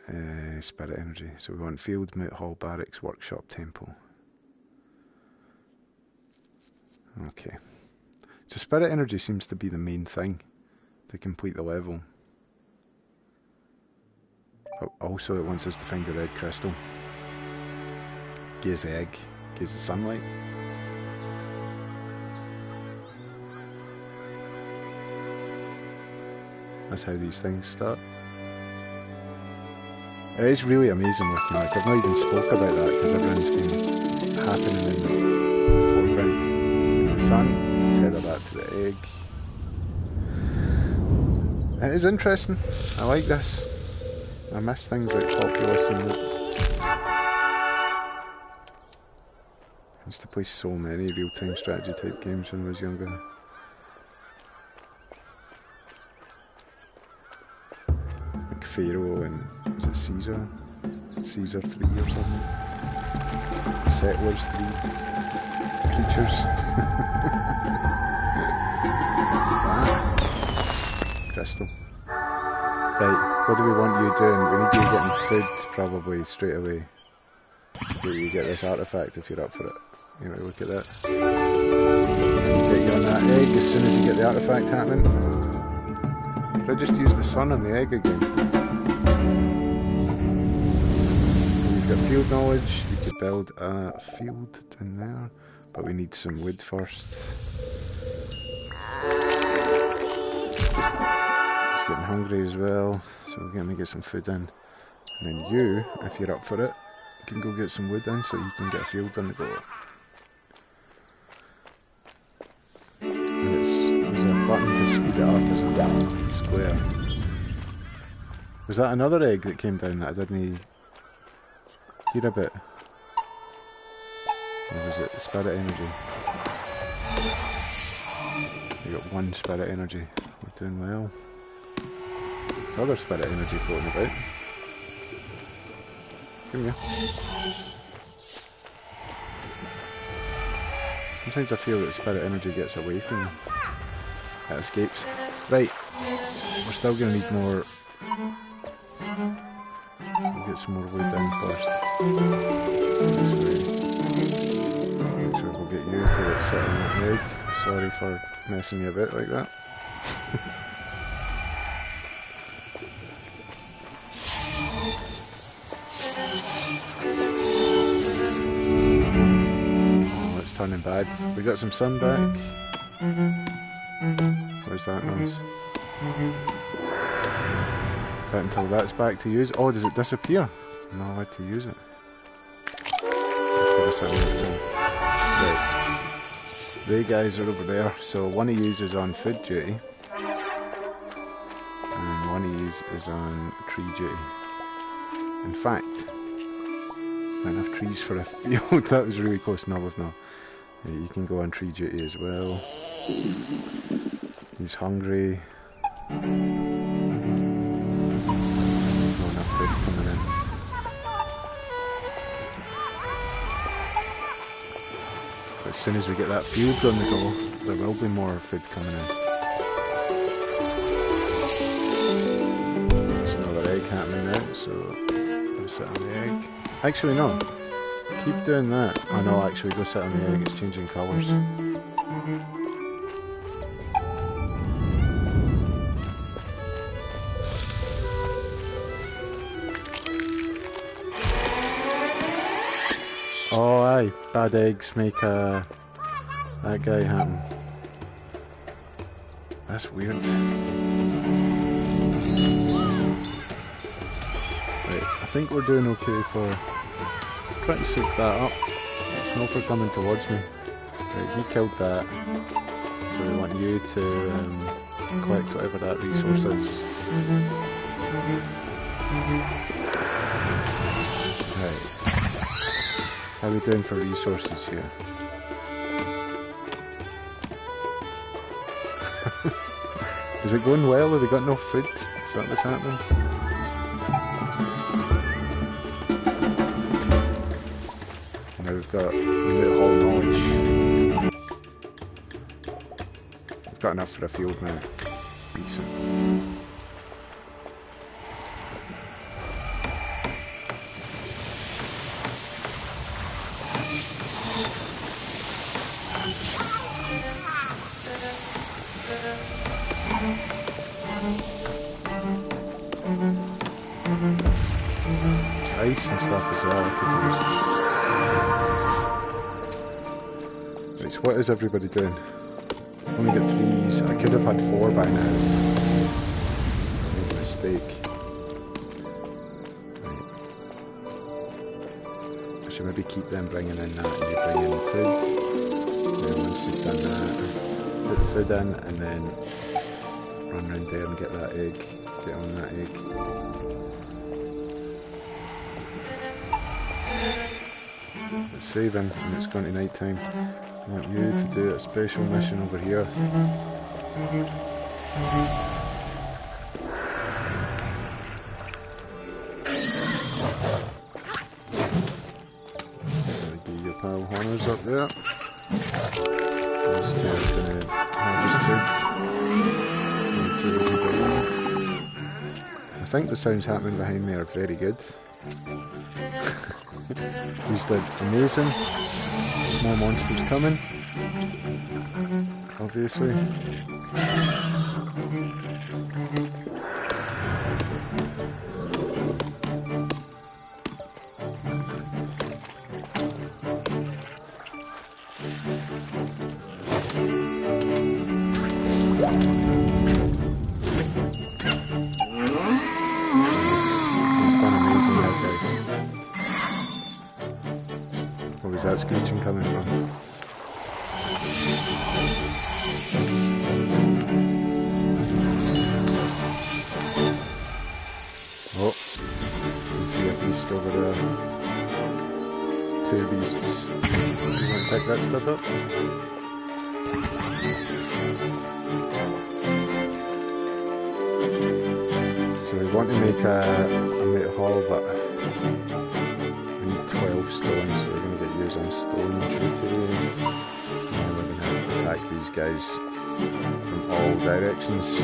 uh, spirit energy. So we want field, moot hall, barracks, workshop, temple. Okay. So spirit energy seems to be the main thing to complete the level. Also it wants us to find the red crystal. Gaze the egg, gaze the sunlight. That's how these things start. It is really amazing looking. Like I've not even spoke about that because everything's been happening in the, foreground. Sun, tether that to the egg. It is interesting. I like this. I miss things like Populous and that. I used to play so many real-time strategy type games when I was younger. Like Pharaoh and was it Caesar? Caesar 3 or something? Settlers 3. Creatures. What's that? Crystal. Right, what do we want you doing? We need you getting food probably straight away. Where you get this artifact if you're up for it. Anyway, look at that. Get you on that egg as soon as you get the artifact happening. I just use the sun on the egg again? You've got field knowledge, you could build a field down there, but we need some wood first. Getting hungry as well, so we're going to get some food in. And then you, if you're up for it, can go get some wood in so you can get a field on the go. button to speed it up is on square. Was that another egg that came down that I didn't hear about? Or was it spirit energy? We got one spirit energy. We're doing well. There's other spirit energy floating about. Come here. Sometimes I feel that spirit energy gets away from me. It escapes. Right. We're still going to need more... We'll get some more wood in first. Make sure we'll get you to sit on that egg. Sorry for messing you about like that. Oh, it's bad. We got some sun back. Where's that noise? Is that until that's back to use? Oh, does it disappear? I'm not allowed to use it. Right. They guys are over there, so one of yous is on food duty. And one of yous is on tree duty. In fact, enough trees for a field. that was really close. No, we've not. Yeah, you can go on tree duty as well. He's hungry. As soon as we get that field on the go, there will be more food coming in. There's another egg happening now, so go sit on the egg. Actually, no. Keep doing that. Oh no, actually, go sit on the egg. It's changing colours. Oh, aye. Bad eggs make uh, that guy happen. That's weird. Right, I think we're doing okay for trying to soak that up. It's no for coming towards me. Right, he killed that. So we want you to um, collect whatever that resource is. Right. How are we doing for resources here? Is it going well? Have they got no food? Is that what's happening? Got we need all knowledge. We've got enough for the field now. What is everybody doing? I've only got threes. I could have had four by now. Made a mistake. Right. I should maybe keep them bringing in that and you bring in the food. Then once you've done that, put the food in and then run round there and get that egg. Get on that egg. It's saving and it's going to night time. I want you to do a special mission over here. Be your pal Honors up there. Those two are to harvest food. Do what we believe. I think the sounds happening behind me are very good. He's did amazing. More monsters coming. Obviously. Directions.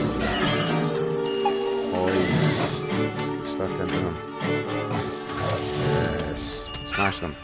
Always get stuck into them. Yes, smash them.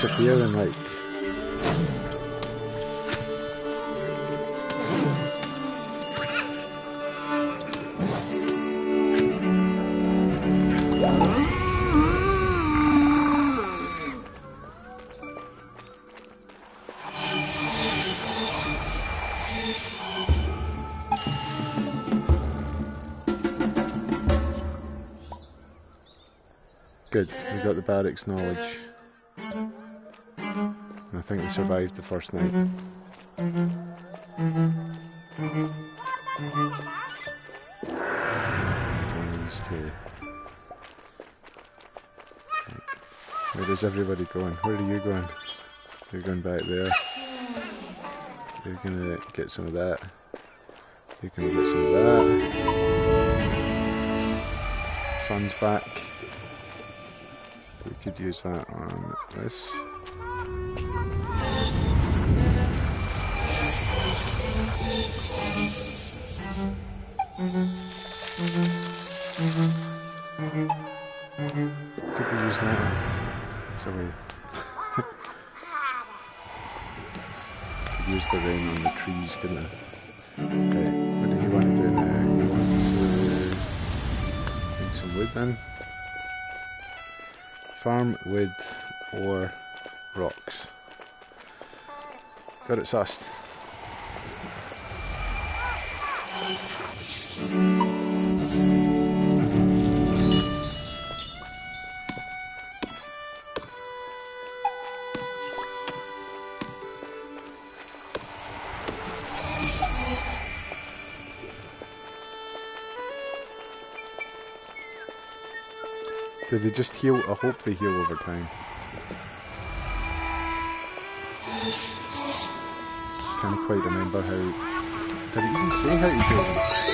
Like Good, we got the barracks knowledge. Think we mm-hmm. survived the first night. Mm-hmm. Join. Where is everybody going? Where are you going? You're going back there. You're gonna get some of that. You're gonna get some of that. Sun's back. We could use that on this. Could we use that one? So we could use the rain on the trees, couldn't we? Okay, what do you want to do now? You want to make some wood then? Farm wood or rocks. Got it sussed. Did they just heal? I hope they heal over time. Can't quite remember how. Did it even say how to heal?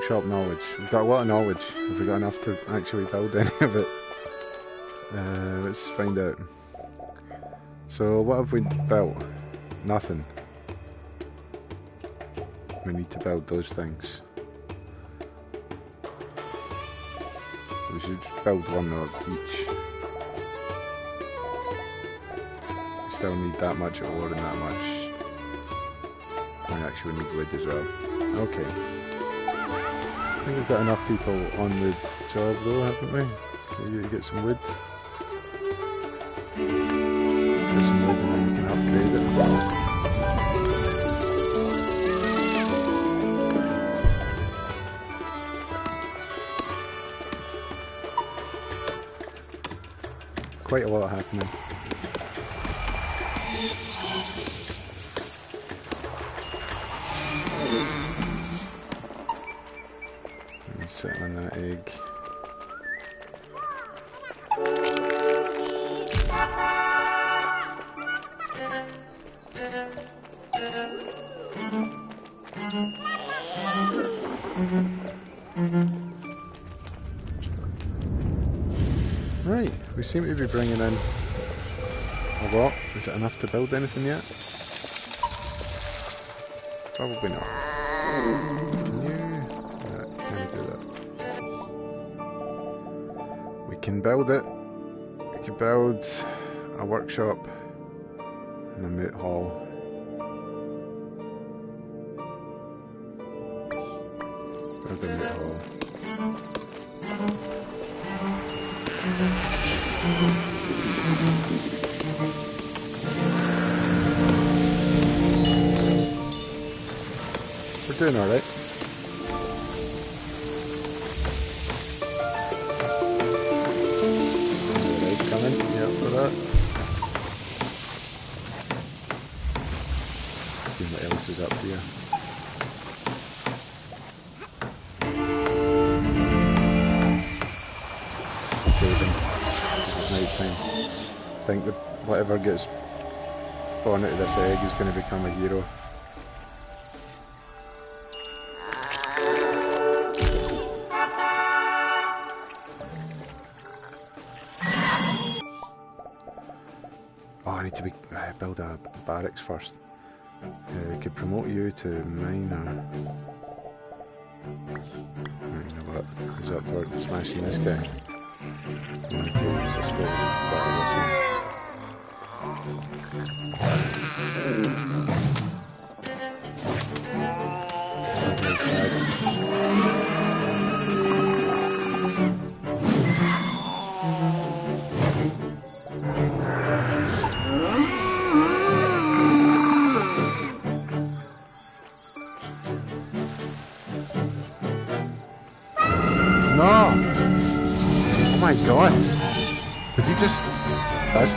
Workshop knowledge. We've got a lot of knowledge. Have we got enough to actually build any of it? Uh, let's find out. So, what have we built? Nothing. We need to build those things. We should build one of each. We still need that much ore and that much. And actually, we need wood as well. Okay. I think we've got enough people on the job though, haven't we? You get some wood. Get some wood and then we can upgrade it. Quite a lot happening. Sitting on that egg. Right, we seem to be bringing in a lot. Is it enough to build anything yet? Probably not. Can build it. You can build a workshop and a moot hall. This egg is going to become a hero. Oh, I need to be, uh, build a barracks first. Uh, could promote you to. Right, you know what? Who's up for smashing this guy?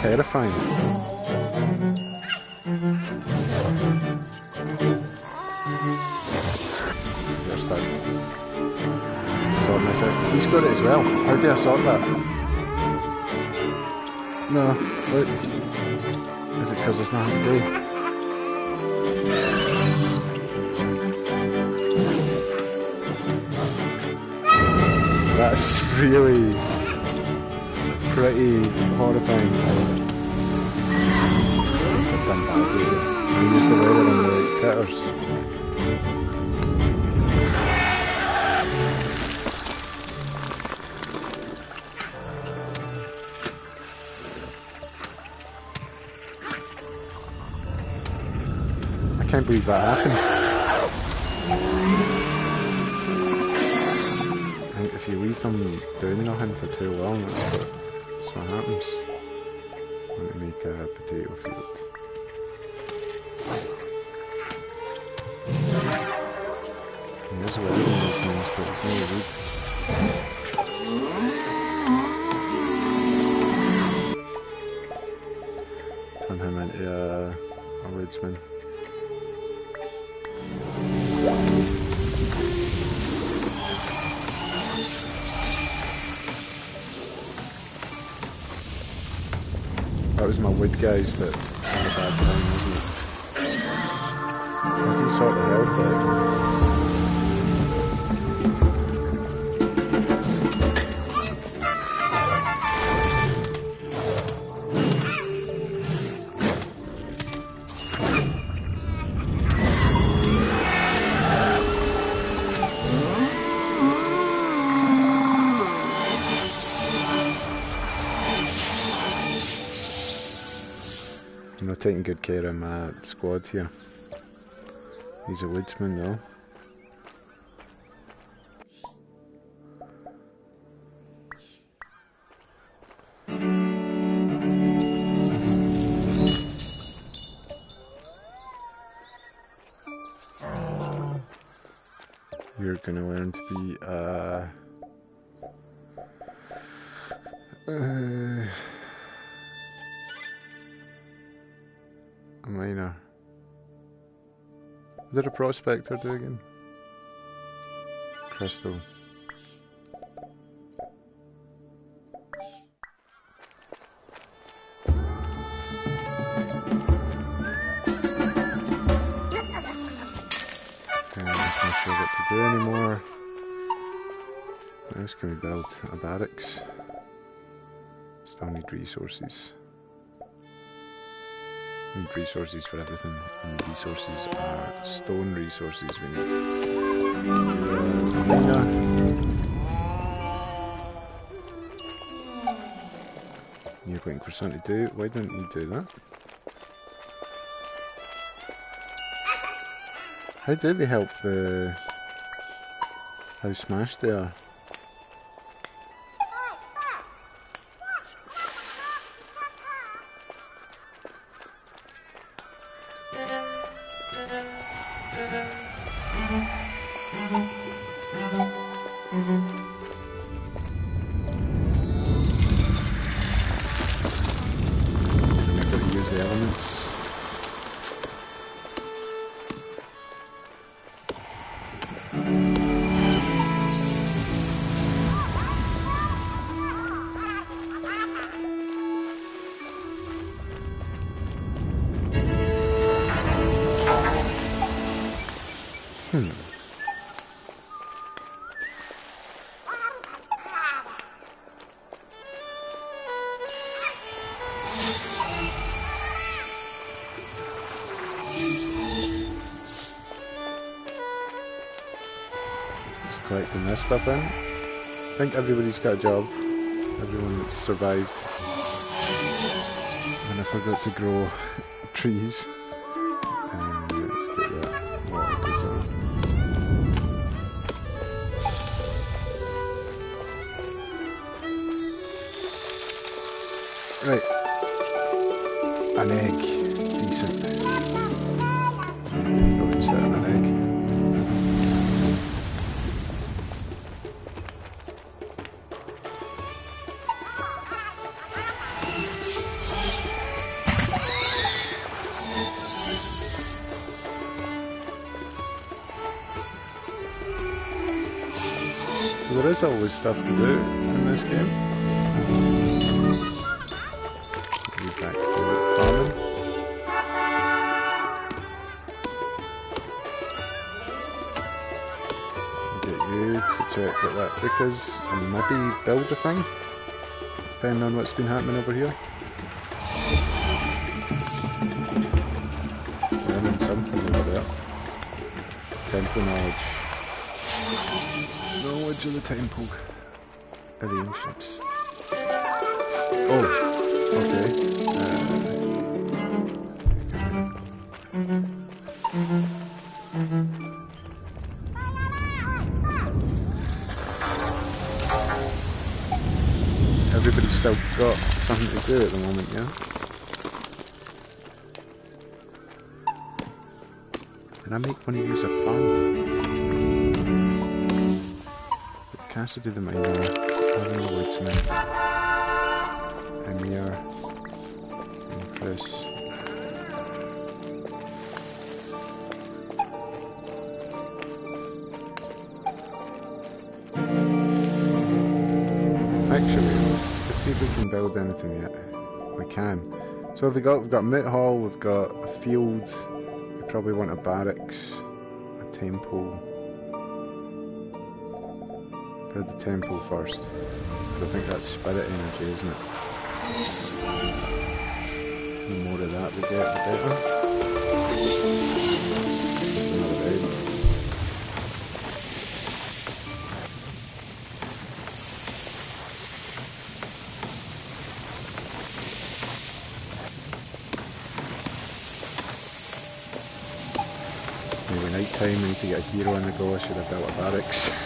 Terrifying. You're stuck. Sorting this out. He's got it as well. How do I sort that? No, look. Is it because there's nothing to do? That's really pretty horrifying. I've done badly on the. I can't believe that happened. I think if you leave them doing nothing for too long, what, happens. when to make a potato field. Weather in these things, but it's no good. Wood guys that had a bad time, wasn't it? Do sort the health out? Taking good care of my squad here. He's a woodsman though. You're gonna learn to be uh, uh Did a prospector do again? Crystal. Do anymore. What else can we build? A barracks. Still need resources. Need resources for everything, and resources are stone resources we need. You're waiting for something to do. Why don't you do that? How did we help the how smashed they stuff in. I think everybody's got a job. Everyone that's survived. And I forgot to grow trees. Uh, let's get that water. Right. An egg. Stuff to do in this game. Be. Get you to check what that because and maybe build a thing. Depending on what's been happening over here. Learning something over there. Temple knowledge. Knowledge of the temple the. Oh, okay. Uh, everybody's still got something to do at the moment, yeah? Did I make one of use a farm? Cassidy the Miner, Having the Woodsman, Emir, and Chris. Actually, let's see if we can build anything yet. We can. So we've got we've got Moot Hall, we've got a field, we probably want a barracks, a temple. Build the temple first. I think that's spirit energy, isn't it? The more of that we get, the better. Just another egg. Maybe night time, we need to get a hero in the go, I should have built a barracks.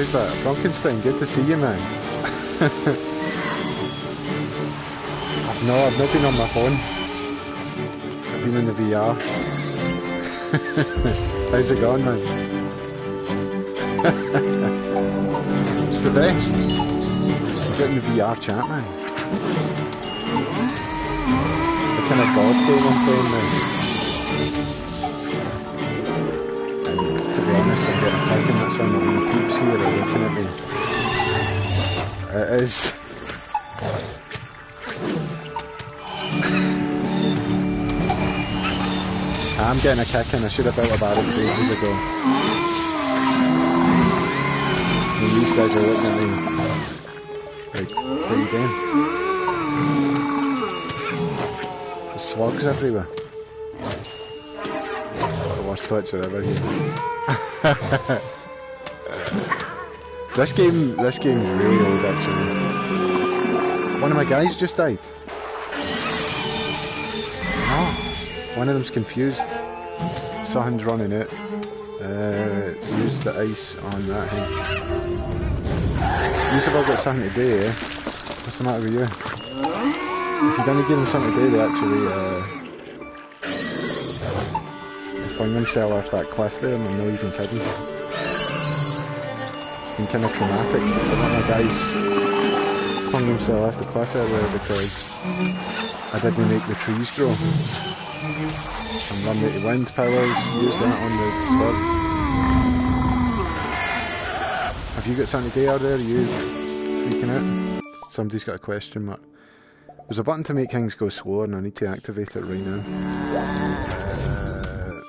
who's that? Frankenstein, good to see you man. I've no I've not been on my phone. I've been in the VR. How's it going man? it's the best. Getting the VR chat man. It's a kind of god game I'm playing now. to be honest, I'm getting peeps here are looking at me. It is. I'm getting a kick in. I should have built a barracks ages ago. And these guys are looking at me like, what are you doing? There's slugs everywhere. The worst Twitcher ever here. this game, this game's really old actually. One of my guys just died. No, one of them's confused. Him running out. Uh, used the ice on that thing. You've all got something to do, eh? What's the matter with you? If you don't give them something to do, they actually uh, fling themselves off that cliff there, and I'm not even kidding. Kind of traumatic. One of my guys hung himself off the cliff earlier because I didn't make the trees grow. And run the wind powers, use that on the sword. Have you got something to do out there? Are you freaking out? Somebody's got a question mark. There's a button to make things go slower and I need to activate it right now.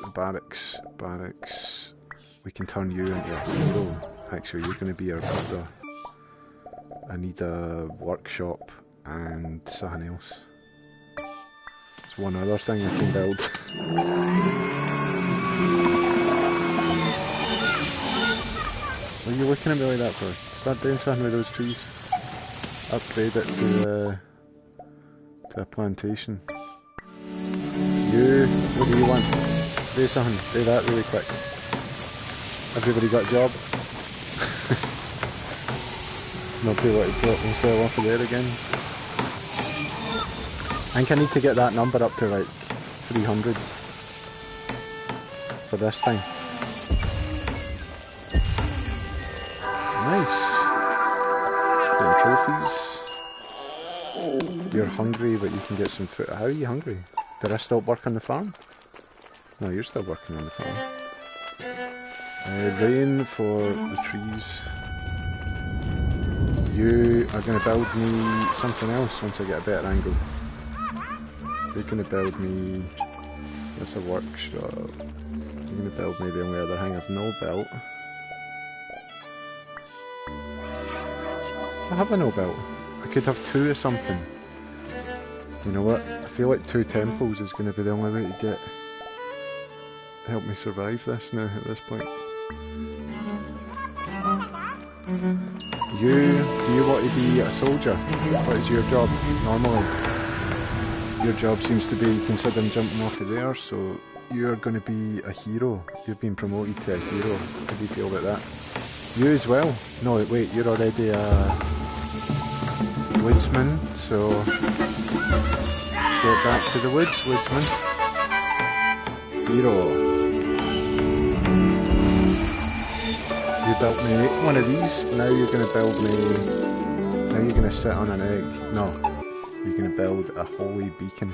Uh, barracks, barracks. We can turn you into a hero. Actually, you're going to be our builder. I need a workshop and something else. There's one other thing I can build. What are you looking at me like that for? Start doing something with those trees. Upgrade it to, uh, to a plantation. You, what do you want? Do something, do that really quick. Everybody got a job? Nobody want to drop himself off of there again. I think I need to get that number up to like 300 for this thing. Nice. Getting trophies. You're hungry, but you can get some food. How are you hungry? Did I stop work on the farm? No, you're still working on the farm. Uh, rain for the trees. You are going to build me something else once I get a better angle. You're going to build me... That's a workshop. You're going to build me the only other thing I've no built. I have a no belt. I could have two or something. You know what? I feel like two temples is going to be the only way to get help me survive this now at this point. You, do you want to be a soldier? Mm-hmm. What is your job normally? Your job seems to be considering jumping off of there, so you're going to be a hero. You've been promoted to a hero. How do you feel about that? You as well? No, wait, you're already a woodsman, so get back to the woods, woodsman. Hero. Built me one of these, now you're going to build me... Now you're going to sit on an egg. No, you're going to build a holy beacon.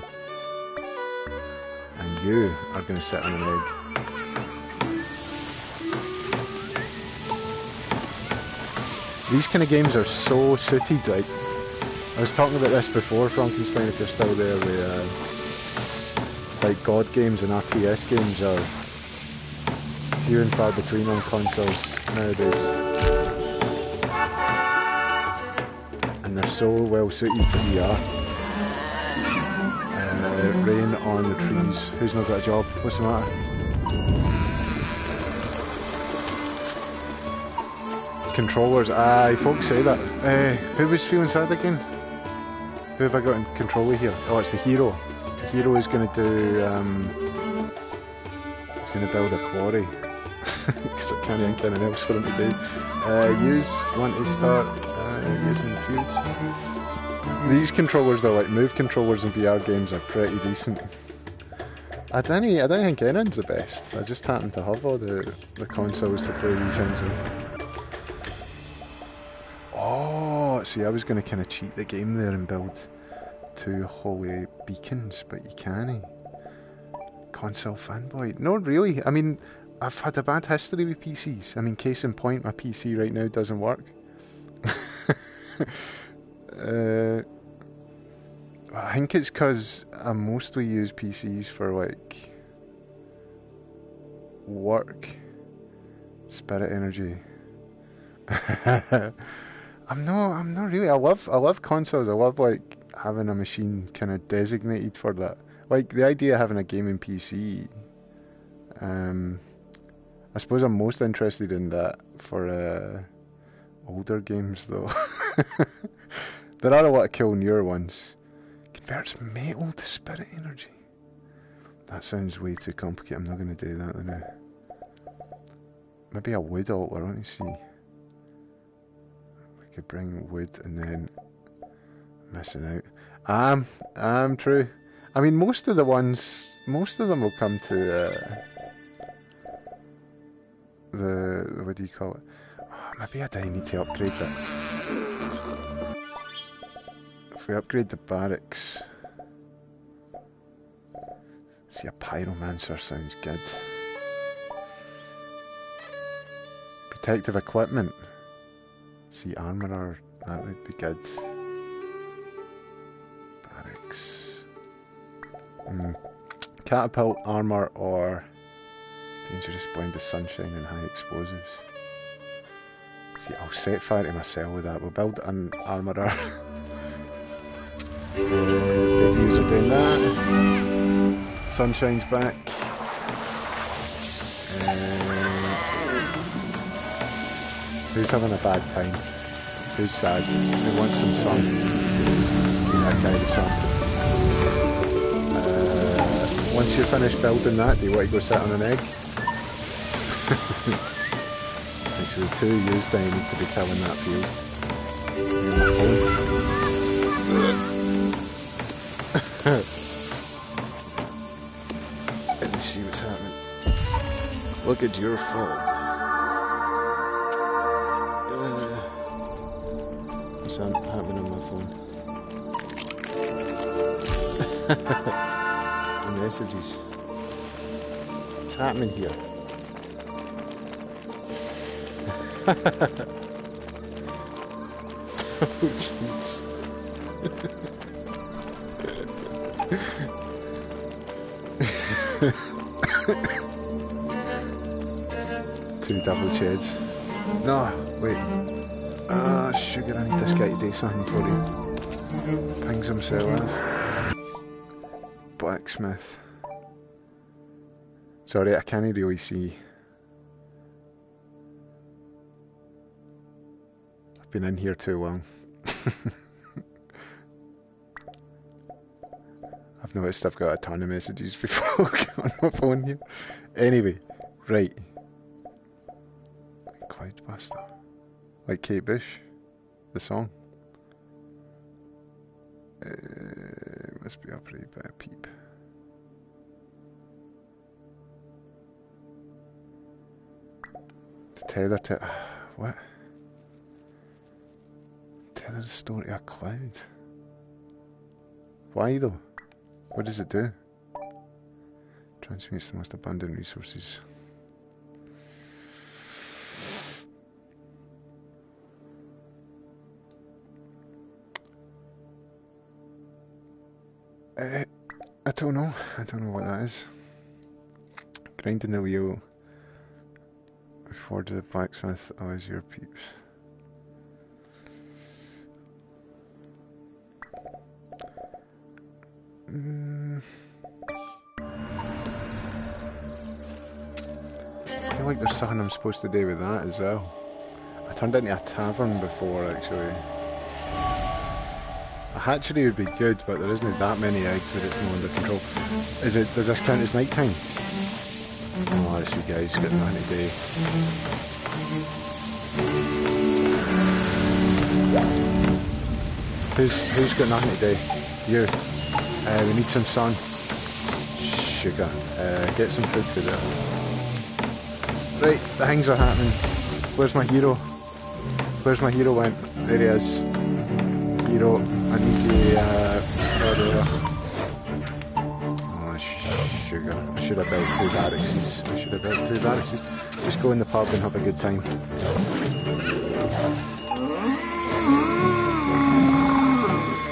And you are going to sit on an egg. These kind of games are so suited, like, I was talking about this before, Frankenstein, if you're still there, the, uh, like, God games and RTS games are few and far between on consoles nowadays. And they're so well suited to. Uh, uh, rain on the trees. Who's not got a job? What's the matter? Controllers. Aye, folks say that. Uh, who was feeling sad again? Who have I got in control of here? Oh, it's the hero. The hero is going to do. Um, he's going to build a quarry because I can't think anything else for them to do. Uh, use want to start uh, using feuds. These controllers, though, like move controllers in VR games, are pretty decent. I don't, I don't think anyone's the best. I just happen to have all the, the consoles to play these things with. Oh, see, I was going to kind of cheat the game there and build two holy beacons, but you can't. Console fanboy. No, really. I mean, I've had a bad history with PCs. I mean, case in point, my PC right now doesn't work. uh, I think it's because I mostly use PCs for like work, spirit energy. I'm not. I'm not really. I love. I love consoles. I love like having a machine kind of designated for that. Like the idea of having a gaming PC. Um, I suppose I'm most interested in that for uh, older games though. there are a lot of cool newer ones. Converts metal to spirit energy. That sounds way too complicated. I'm not going to do that now. Maybe a wood altar. Let me see. I could bring wood and then missing out. I'm, I'm true. I mean, most of the ones, most of them will come to uh, the what do you call it? Oh, maybe I do need to upgrade that. If we upgrade the barracks, see a pyromancer sounds good. Protective equipment. See armorer, that would be good. Barracks. Mm. Catapult armor or dangerous blind to sunshine and high explosives. See, I'll set fire to my cell with that. We'll build an armorer. uh, Betty's are doing that. Sunshine's back. Uh, who's having a bad time? Who's sad? Who wants some sun? That guy the sun. Uh, once you're finished building that, do you want to go sit on an egg? Actually, two years I need to be killing that phone. Let me see what's happening. Look at your phone. Uh, what's happening on my phone? the messages. What's happening here? Oh, jeez. Two double cheds. No, wait. Ah, sugar, I need this guy to do something for him. Pings himself. Blacksmith. Sorry, I can't really see. Been in here too long. I've noticed I've got a ton of messages before on my phone here. Anyway, right. Cloudbuster. Like Kate Bush, the song. Uh, must be operated by a peep. The tether to. What? Tether the store to a cloud. Why though? What does it do? Transmutes the most abundant resources. Uh, I don't know. I don't know what that is. Grinding the wheel. Before the blacksmith, always your peeps. Mm. I feel like there's something I'm supposed to do with that as well. I turned into a tavern before, actually. A hatchery would be good, but there isn't that many eggs that it's not under control. Is it? Does this count as night time? Oh, it's you guys getting on today. Who's who's got nothing today? You. Uh, we need some sun. Sugar. Uh, get some food for there. Right, the things are happening. Where's my hero? Where's my hero went? There he is. Hero. I need to uh Oh sugar. I should have built two barracks. I should have built two barracks. Just go in the pub and have a good time.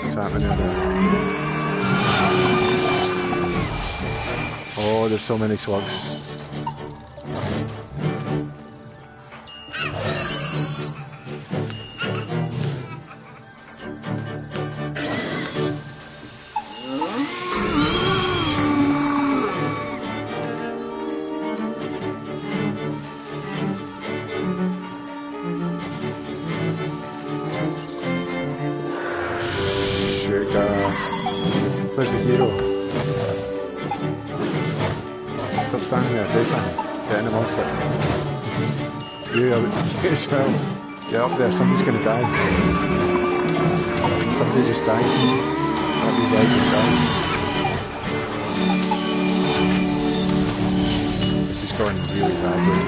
What's happening there? Oh, there's so many slugs. Well. Get up there, somebody's gonna die. Somebody just died. You guys just died. This is going really badly.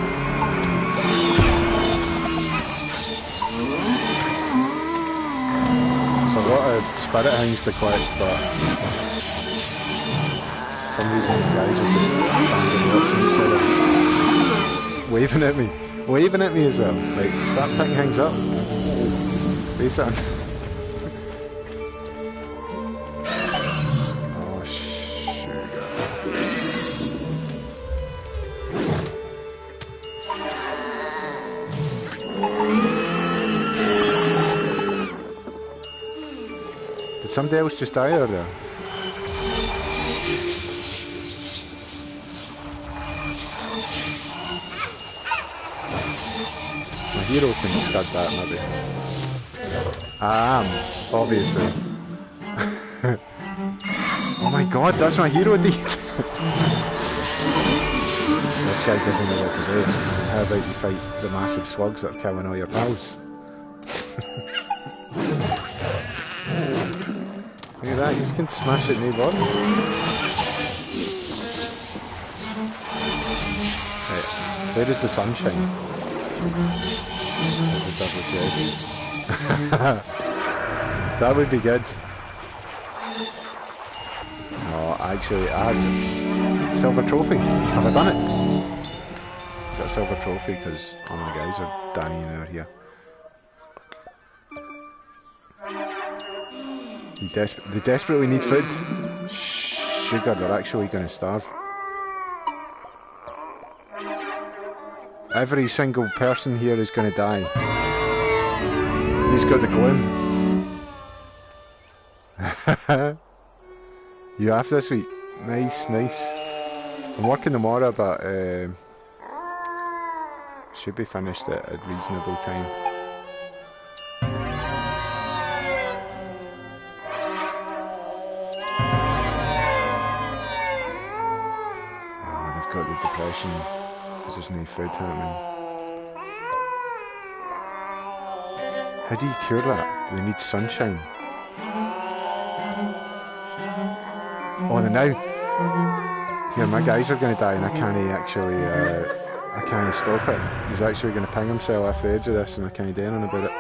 There's a lot of spirit things to collect, but some reason the guys are just standing watching each other. Waving at me. Waving at me as well. Like, start picking things up. Do something. oh, sugar. Did somebody else just die earlier? My hero start that maybe. I am, obviously. oh my god, that's my hero deed! this guy doesn't know what to do. How about you fight the massive slugs that are killing all your pals? Look at that, you can smash it, no bother. Right, where is the sunshine? There's a double that would be good. Oh, actually, I had silver trophy. Have I done it? Got a silver trophy because all my guys are dying out here. Desper they desperately need food. Sugar, they're actually going to starve. Every single person here is going to die. He's got the gloom. you have this week? Nice, nice. I'm working tomorrow, but uh, should be finished at a reasonable time. Oh, they've got the depression because there's no food happening. How do you cure that? Do they need sunshine? Oh, then now, here my guys are going to die, and I can't actually, uh, I can't stop it. He's actually going to ping himself off the edge of this, and I can't do anything about it.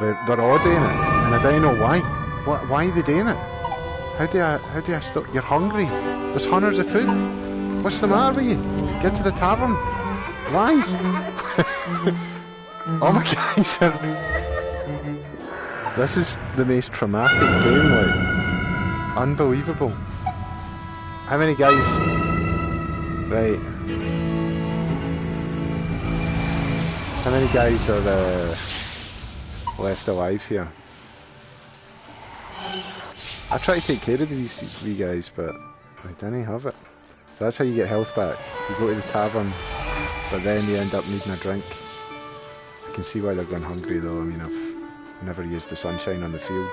They're, they're all doing it, and I don't know why. What, why are they doing it? How do I, how do I stop? You're hungry. There's hundreds of food. What's the matter with you? Get to the tavern. Why? oh my are... This is the most traumatic game, like. Unbelievable. How many guys... Right. How many guys are uh, left alive here? I try to take care of these three guys, but I didn't have it. So that's how you get health back. You go to the tavern, but then you end up needing a drink. I can see why they're going hungry though. I mean, I've never used the sunshine on the field.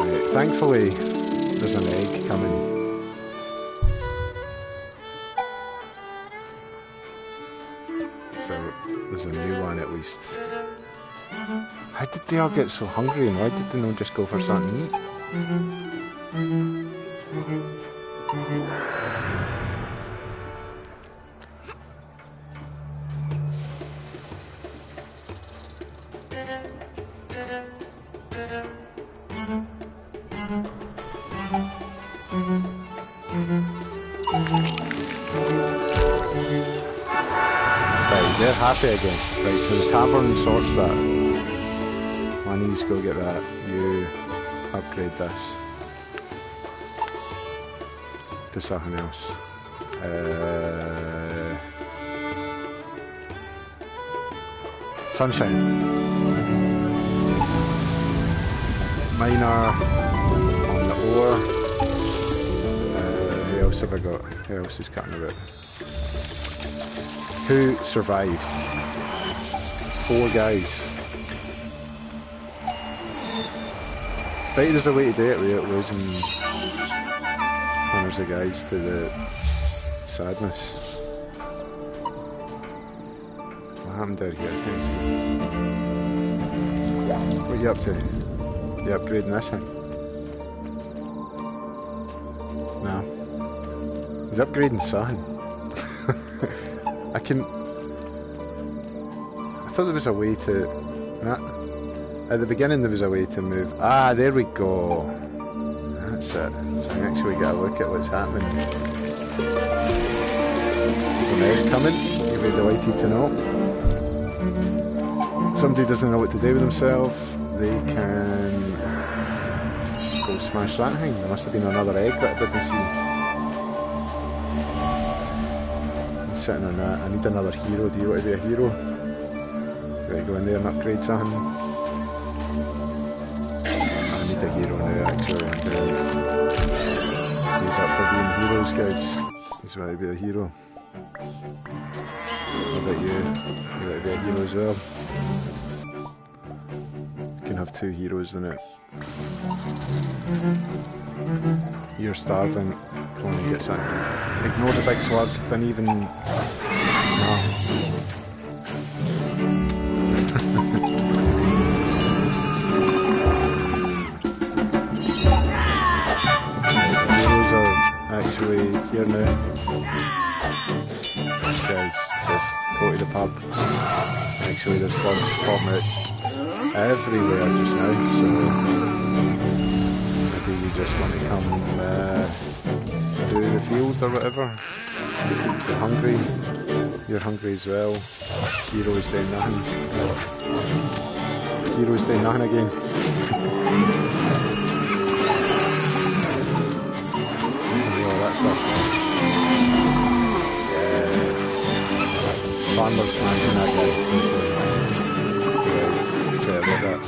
Right, thankfully, there's an egg coming. So there's a new one at least. How did they all get so hungry and why did they not just go for something to eat? Happy again. Right, so the tavern sorts that. I need to go get that. You upgrade this to something else. Uh, sunshine. Minor on the ore. Uh, who else have I got? Who else is cutting about? Who survived? Four guys. Bet there's a way to do it without losing hundreds of guys to the sadness. What happened down here? I can't see. What are you up to? You upgrading this thing? No. He's upgrading something. I can. I thought there was a way to. Nah. At the beginning, there was a way to move. Ah, there we go. That's it. So we actually get a look at what's happening. There's an egg coming. You'll be delighted to know. Somebody doesn't know what to do with themselves. They can go smash that thing. There must have been another egg that I didn't see. Sitting on that. I need another hero. Do you want to be a hero? Do you go in there and upgrade something? I need a hero now, actually. I'm very... Uh, he's up for being heroes, guys. He's want to be a hero. How about you? You want to be a hero as well? You can have two heroes in it. You're starving. Go on and get. Ignore the big slug. Don't even. No. Actually here now. Guys, just go to the pub. Actually, there's slugs popping out everywhere just now, so maybe you just want to come uh, field or whatever. You're hungry. You're hungry as well. Heroes doing nothing. Heroes doing nothing again. All that stuff. Yes. Farmer smashing that guy. Yeah, say that.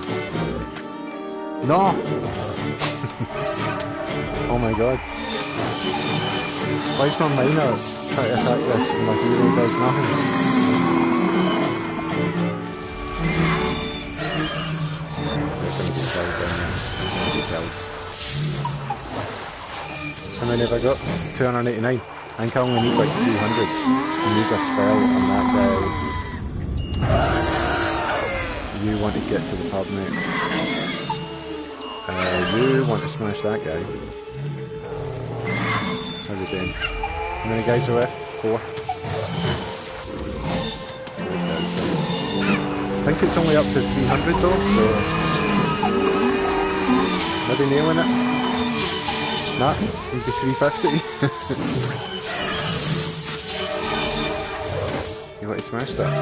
No! oh my god. Why is my miner trying to attack this and my hero does nothing? How many have I got? 289. I think I only need like 300. And use a spell on that guy. You want to get to the pub, mate. Uh, you want to smash that guy. How's? How many guys are left? Four. I think it's only up to 300 though, so maybe nailing it. Nah, maybe 350. you want to smash that?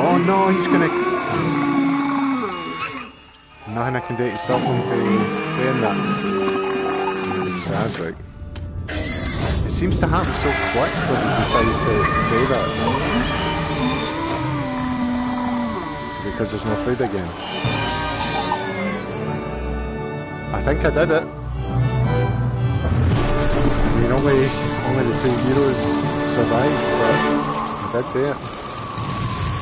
Oh no, he's gonna. Nothing I can do to stop him from doing that. It seems to happen so quick when you decide to do that. Is it because there's no food again? I think I did it. I mean, only, only the two heroes survived, but I did do it.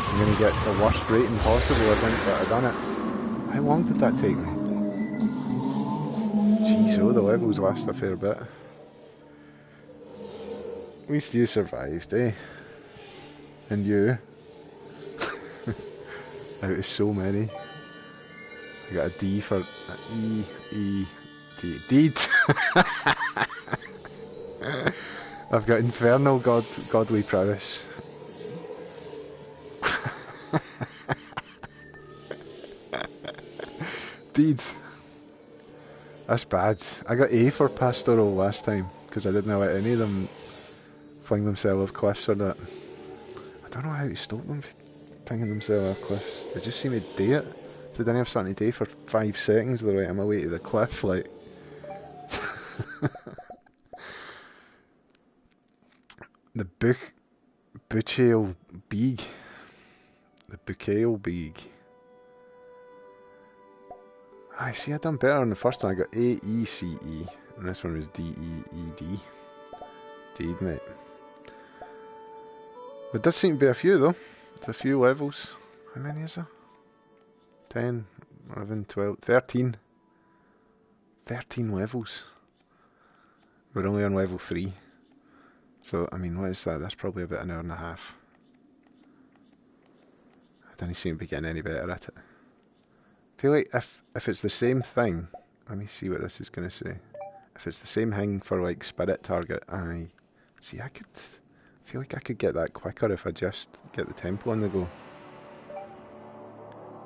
I'm going to get the worst rating possible, I think, but I done it. How long did that take me? Oh, the levels last a fair bit. At least you survived, eh? And you. Out of so many. I got a D for E E D. Deed. I've got infernal god godly prowess. Deed. That's bad. I got A for pastoral last time because I didn't let any of them fling themselves off cliffs or that. I don't know how to stop them pinging themselves off cliffs. They just seem to do it. They didn't have something to do for five seconds. They're like, I'm away to the cliff, like. the book, Buchael Beeg. The Buchael Beeg. Um er I see I done better on the first one. I got A E C E, and this one was D E E D. Deed, mate. There does seem to be a few though. There's a few levels. How many is there? 10, 11, 12, 13. 13 levels. We're only on level 3. So, I mean, what is that? That's probably about an hour and a half. I don't seem to be getting any better at it. I feel like if if it's the same thing, let me see what this is going to say. If it's the same thing for like spirit target, I see. I could feel like I could get that quicker if I just get the tempo on the go.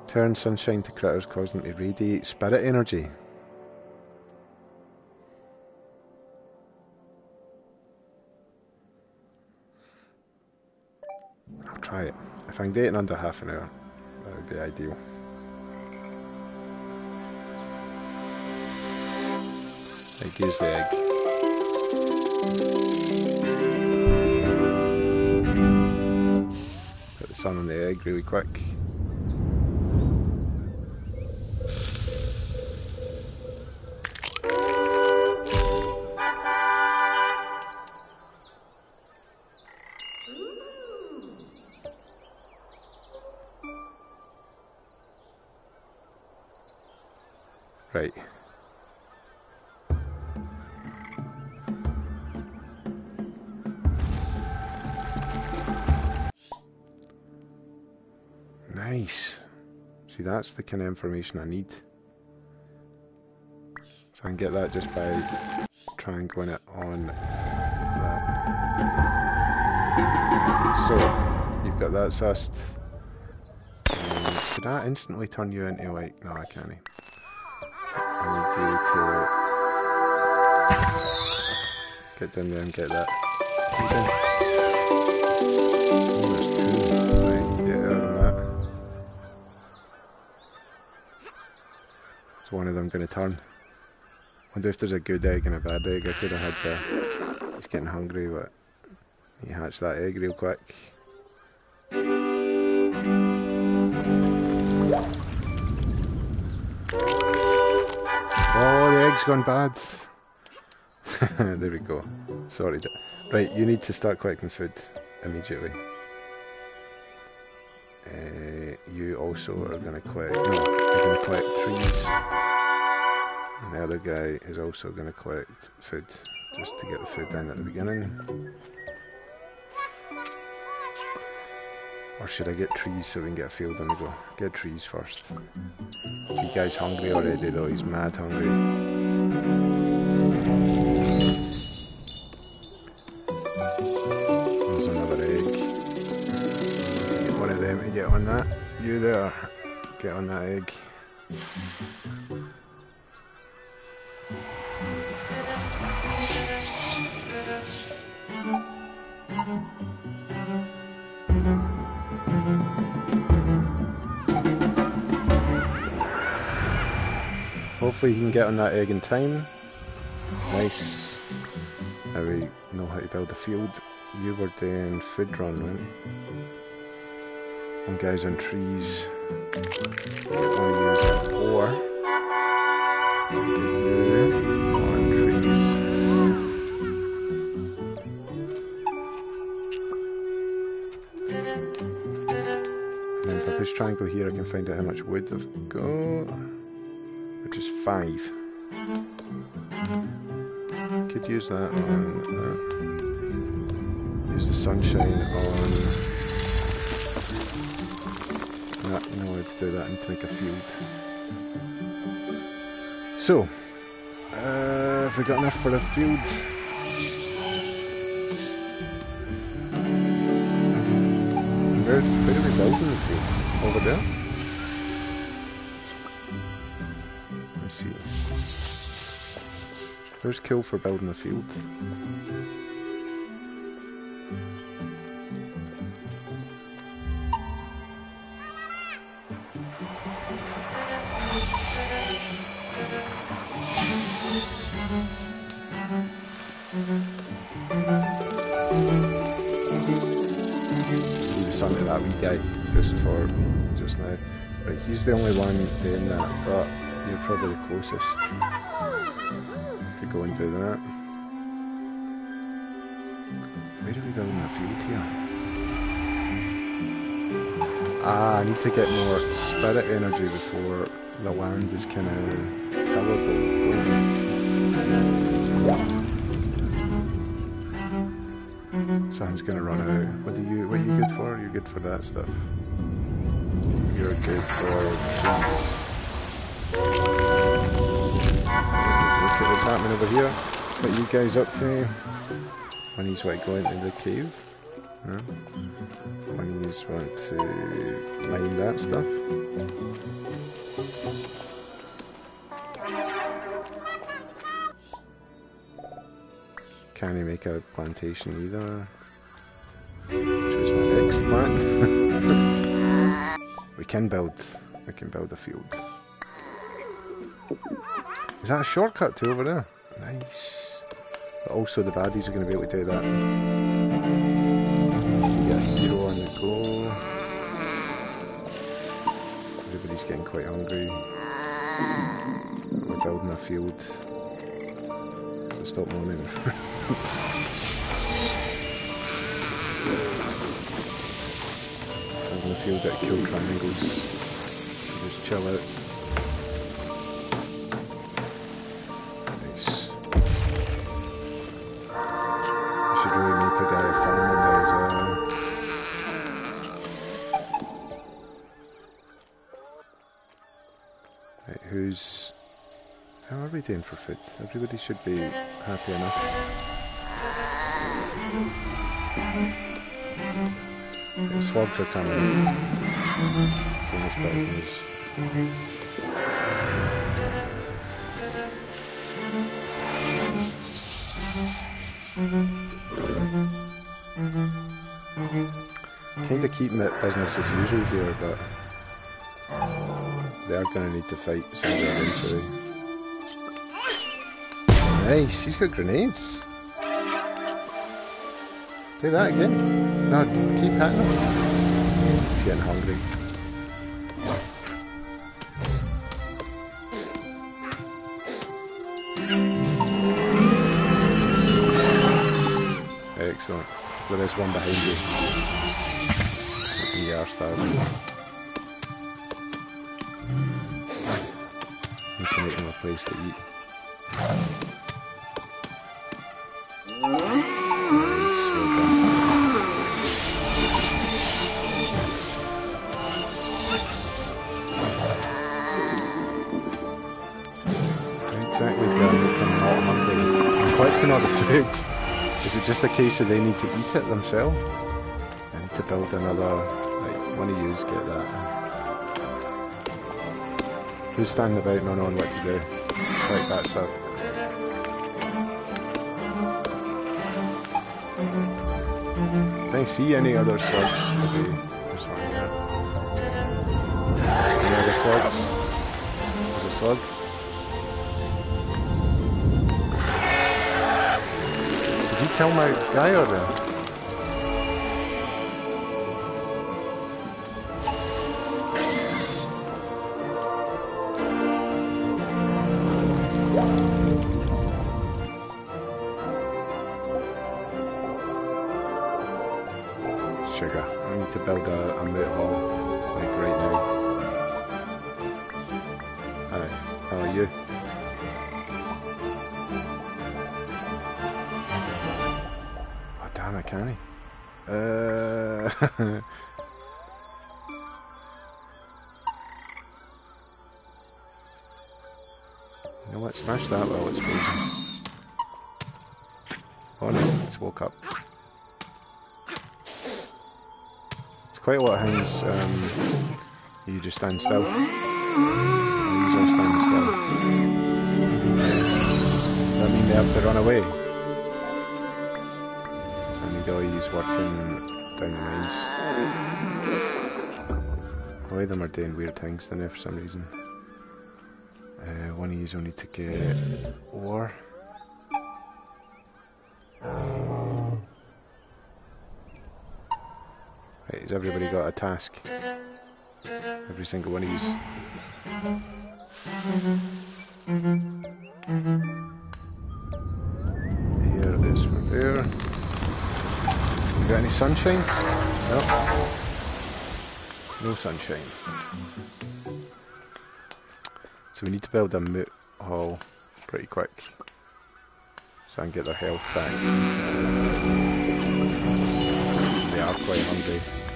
Turn sunshine to critters, cause them to radiate spirit energy. I'll try it. If I can do it in under half an hour, that would be ideal. Like, use the egg. Put the sun on the egg really quick. That's the kind of information I need. So I can get that just by triangling it on that. So, you've got that sussed. Um, did that instantly turn you into like... No, I can't. I need you to get down there and get that. One of them going to turn. Wonder if there's a good egg and a bad egg. I could have had the. He's getting hungry, but he hatched that egg real quick. Oh, the egg's gone bad. there we go. Sorry. Right, you need to start collecting food immediately. Uh, you also are going to collect. No, you're going to collect trees. And the other guy is also going to collect food, just to get the food in at the beginning. Or should I get trees so we can get a field on the go? Get trees first. You guys hungry already though, he's mad hungry. There's another egg. Get one of them to get on that. You there, get on that egg. Hopefully you can get on that egg in time. Nice. Now we know how to build a field. You were doing food run, weren't you? One guy's on trees. Get one of you ore. triangle here I can find out how much wood I've got, five. Could use that on that. Use the sunshine on that. Know how to do that and to make a field. So, uh, have we got enough for a field? Where, where are we building the field? over there. Where's kill for building the field? something that wee guy just for just now. Right, he's the only one doing that, but you're probably the closest to go and do that. Where are we go in the field here? Ah, I need to get more spirit energy before the land is kind of tillable, Sun's gonna run out. What are you? What are you good for? You're good for that stuff you're good for what's happening over here. What you guys up to? When he's like going into the cave. Huh? He's want to mine that stuff. Can't make a plantation either. Choose my next plant. We can build, we can build a field. Is that a shortcut to over there? Nice. But also the baddies are going to be able to do that. To get a hero on the go. Everybody's getting quite hungry. We're building a field. So stop moaning. in the field that kill triangles. So just chill out. Doing for food? Everybody should be happy enough. The slugs are coming. See this bad news. Kind of keeping it business as usual here, but they are going to need to fight somebody eventually. Nice, he's got grenades. Do that again. No, keep hitting him. He's getting hungry. Excellent. There is one behind you. Are starving. Need to make him a place to eat. Is it just a case of they need to eat it themselves? I need to build another... Right, one of yous get that. Who's standing about not knowing what to do? Right, that's up. Can I see any other slugs? Maybe there's one here. Any other slugs? There's a slug. Tell my guy things um, you just stand still. These all stand still. Does that mean they have to run away? So I need all these working down the mines. All of them are doing weird things down there for some reason. Uh, one of these will need to get ore. Has everybody got a task? Every single one of you. Here it is from there. You got any sunshine? No. No sunshine. So we need to build a moot hall pretty quick. So I can get their health back. They are quite hungry.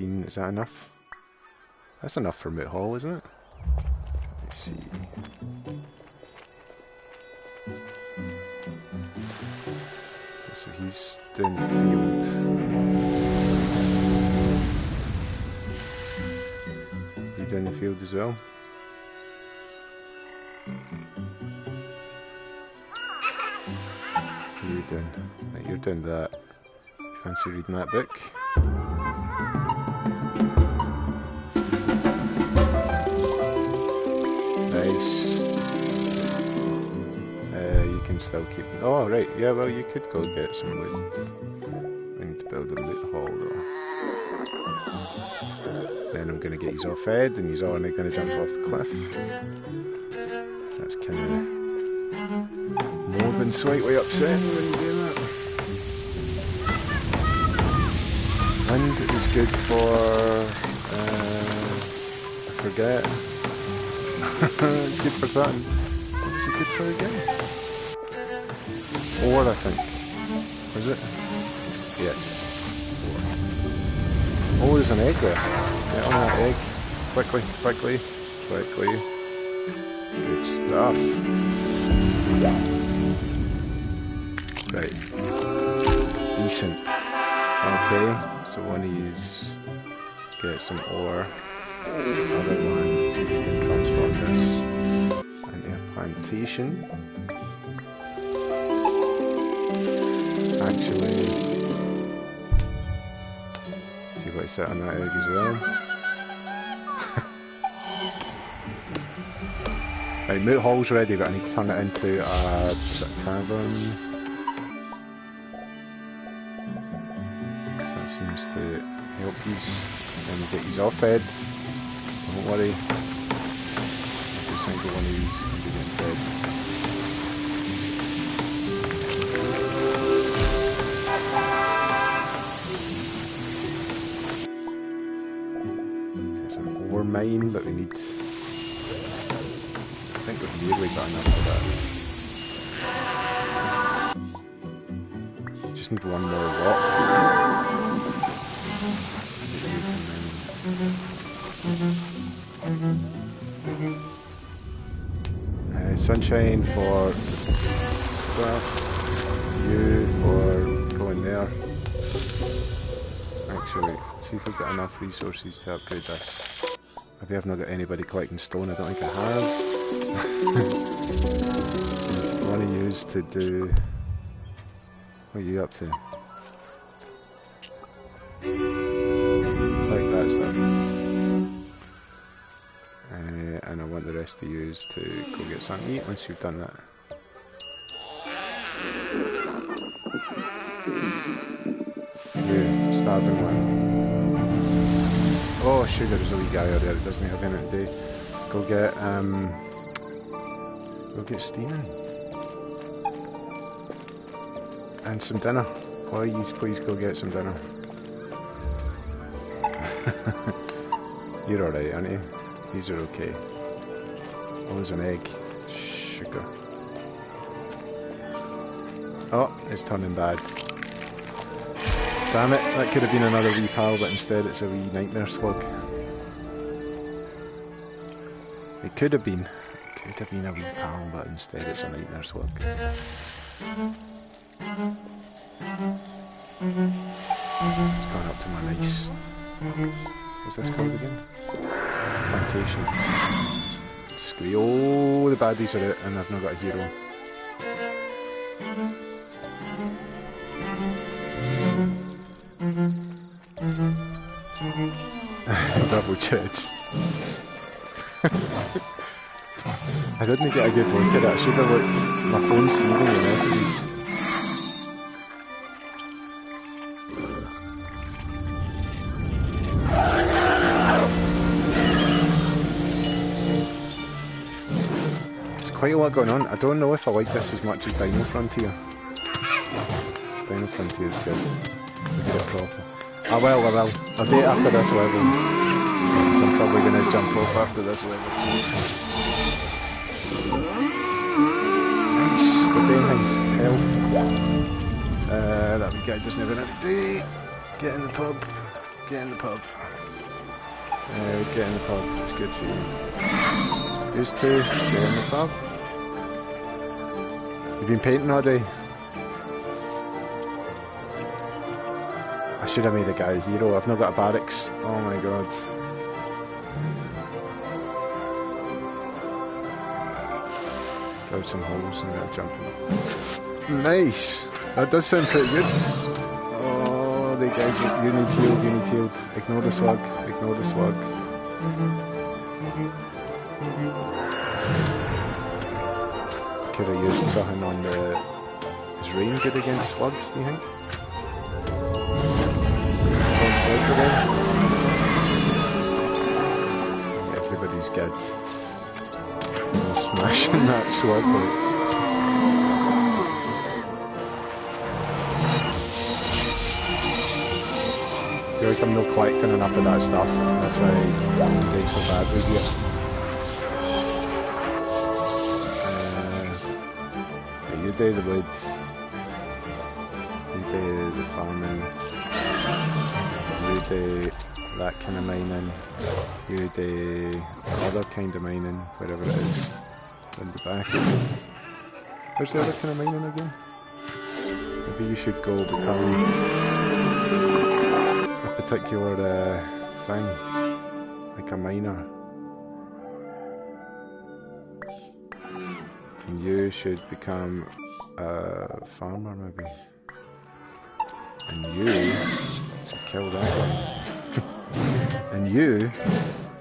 15, is that enough? That's enough for moot hall, isn't it? Let's see. So he's doing the field. You doing the field as well? What are you doing? You're doing that. Fancy reading that book? Still. Oh, right. Yeah, well, you could go get some wood. I need to build a moot hall, though. Then I'm going to get you all fed, and he's all going to jump off the cliff. So that's kind of more than slightly upsetting when do that. Wind is good for. Uh, I forget. it's good for something. What is it good for again? Or I think. Is it? Yes. Oh, there's an egg there. Get on oh, that egg. Quickly, quickly, quickly. Good stuff. Right. Decent. Okay, so one of these get some ore. Other one, see if we can transform this into a plantation. Actually, see if I set on that egg as well. right, moot hall's ready, but I need to turn it into a tavern. Because that seems to help these. We get these all fed. Don't worry. Every single one of these can be getting fed. An mine, but we need. I think we've nearly got enough for that. Just need one more rock. Uh, sunshine for stuff. You for going there. Actually, see if we've got enough resources to upgrade this. I've not got anybody collecting stone. I don't think I have. Want to use to do. What are you up to? Like that stuff. Uh, and I want the rest to use to go get something to eat once you've done that. There's a wee guy out there that doesn't have anything to do. Go get, um, go get steaming. And some dinner. Please, please go get some dinner. You're alright, aren't you? These are okay. Oh, there's an egg. Sugar. Oh, it's turning bad. Damn it, that could have been another wee pal, but instead it's a wee nightmare slug. It could have been. It could have been a wee pal, but instead it's a nightmare work. It's gone up to my nice. What's this called again? Plantation. Scree. Oh, the baddies are out, and I've not got a hero. Double chits. I didn't get a good look at it. I should have looked. My phone's leaving the messages. Quite a lot going on. I don't know if I like this as much as Dino Frontier. Dino Frontier is good. I will, I will. I'll do it after this level. So I'm probably going to jump off after this level. Nice. The day things. Health. Uh, that guy doesn't have anything to do. Get in the pub. Get in the pub. Uh, get in the pub. It's good for you. Used to. Get in the pub. You've been painting all day. I should have made a guy a hero. I've not got a barracks. Oh my god. Drive some holes and get jumping. Nice! That does sound pretty good. Oh, the guys, you need healed, you need healed. Ignore the slug, ignore the slug. Could have used something on the... Is rain good against slugs, do you think? Out? Everybody's good. Smashing that slug out. I feel like I'm not collecting enough of that stuff. That's why I'm so bad with you. Uh, you do the woods. You do the farming. You do that kind of mining. You do other kind of mining, whatever it is. In the back. Where's the other kind of mining again? Maybe you should go become a particular uh, thing, like a miner. And you should become a farmer, maybe. And you should kill that one. and you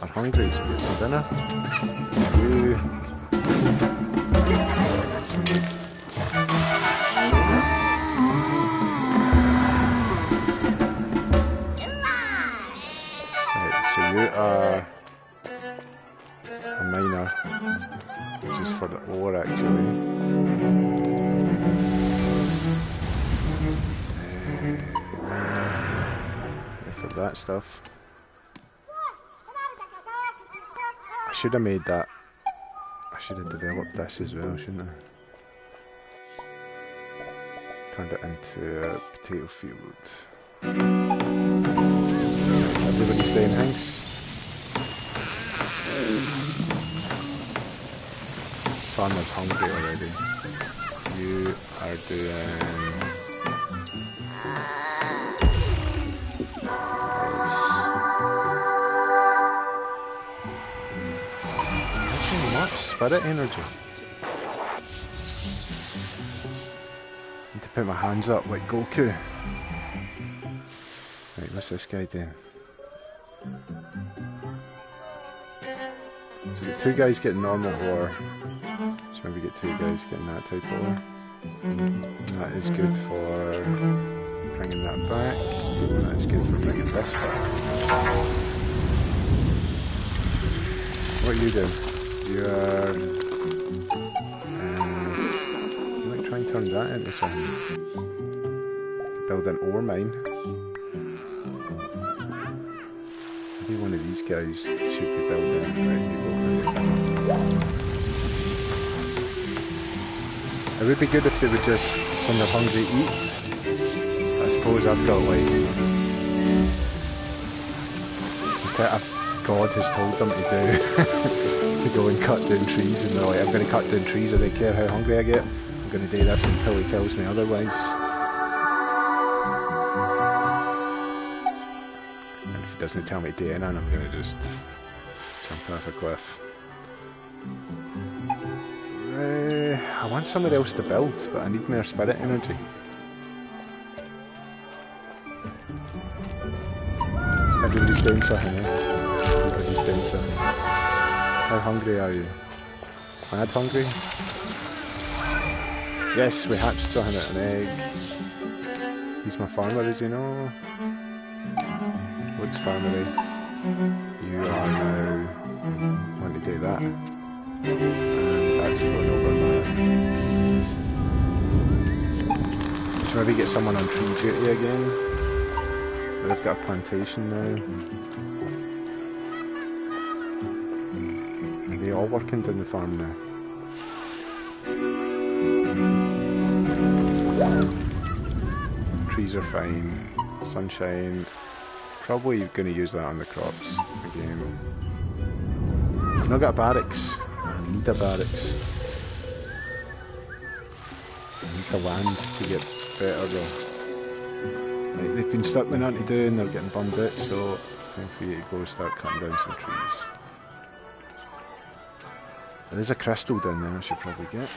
are hungry, so get some dinner. So you are uh, a miner, which is for the ore actually. Eh, miner, for that stuff. I should have made that. I should have developed this as well, shouldn't I? Turned it into a potato field. Everybody stay in house. Farmer's hungry already. You are doing. Spirit energy. Need to put my hands up like Goku. Right, what's this guy doing? So we two guys getting normal ore. So maybe get two guys getting that type of ore. That is good for bringing that back. That is good for bringing this back. What are you doing? You are... Uh, you might try and turn that into something. build an ore mine. Maybe one of these guys should be building. You It would be good if they would just, when they're hungry, eat. I suppose I've got like God has told them to do to go and cut down trees and they're like, I'm going to cut down trees I don't care how hungry I get. I'm going to do this until he tells me otherwise. And if he doesn't tell me to do anything, I'm going to just jump off a cliff. Uh, I want somewhere else to build, but I need more spirit energy. Everybody's doing something, eh? How hungry are you? Mad hungry? Yes, we hatched something at an egg. He's my farmer, as you know. Looks family. You are now want to do that. And that's going over my. Should maybe get someone on tree duty again? They've got a plantation now. They all working down the farm now? Trees are fine. Sunshine. Probably going to use that on the crops again. I've not got barracks. I need a barracks. I need the land to get better though. Right, they've been stuck with nothing to do and they're getting bummed out, so it's time for you to go start cutting down some trees. There is a crystal down there I should probably get.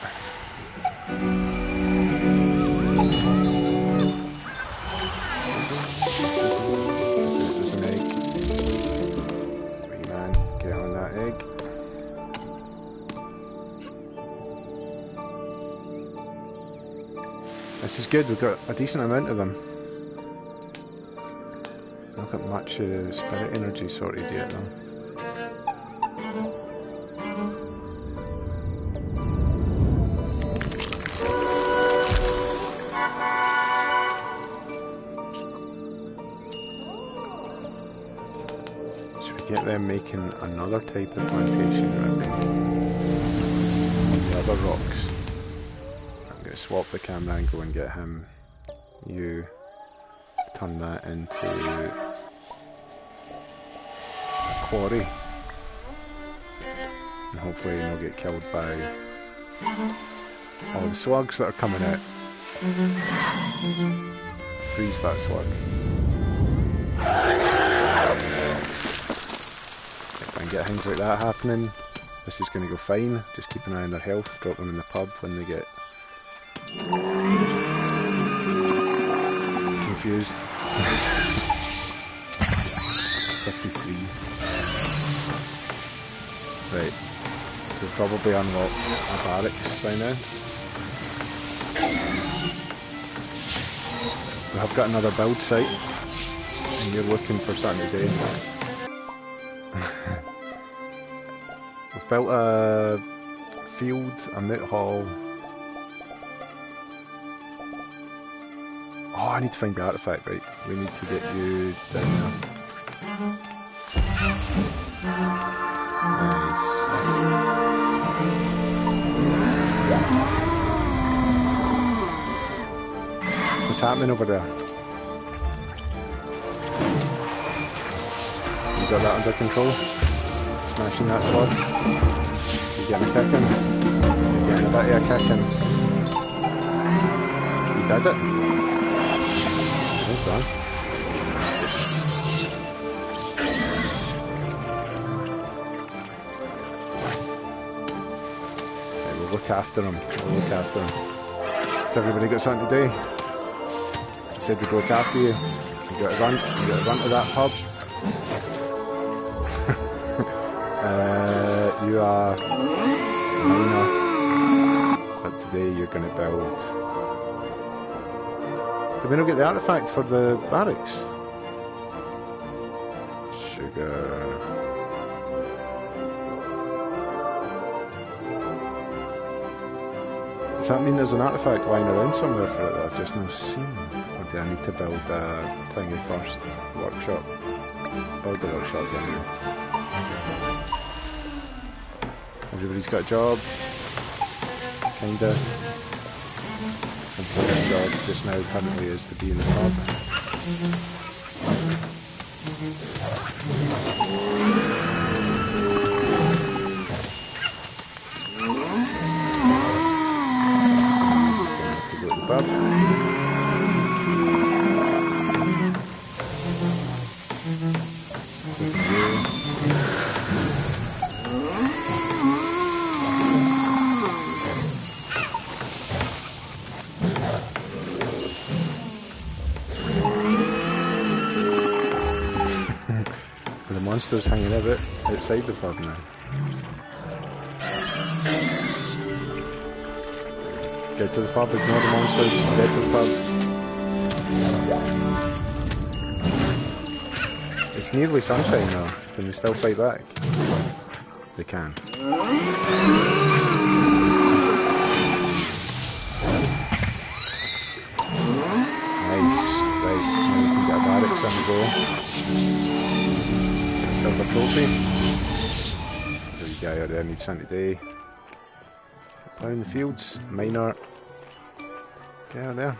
An egg. Man, get on that egg. This is good, we've got a decent amount of them Not got much uh, spirit energy sorted yet though. Get them making another type of plantation maybe? On the other rocks. I'm going to swap the camera go and get him. You turn that into a quarry. And hopefully they'll get killed by all the slugs that are coming out. Freeze that slug. Get things like that happening, this is going to go fine. Just keep an eye on their health, drop them in the pub when they get confused. 53. Right. So we'll probably unlock a barracks by now. We have got another build site. And you're looking for something to do. Built a uh, field, a moot hall. Oh, I need to find the artifact, right. We need to get you down there. What's happening over there? You got that under control? Smashing that? You getting a kicking? You getting a bit of a kicking? You did it? Well done. We'll look after him. We'll look after him. Has everybody got something to do? I said we'd look after you. You got to run. You got to run to that pub. Uh, but today you're going to build. Did we not get the artifact for the barracks? Sugar. Does that mean there's an artifact lying around somewhere for it that I've just not seen? Or do I need to build a thingy first? Workshop. Build the workshop anyway. Everybody's got a job. Kinda. Something job just now currently is to be in the pub. Outside the pub now. Get to the pub, ignore the monsters, get to the pub. It's nearly sunshine now. Can they still fight back? They can. Nice. Right, now we can get a barracks on the go silver trophy. There needs something. Ploughing the fields. Get out there.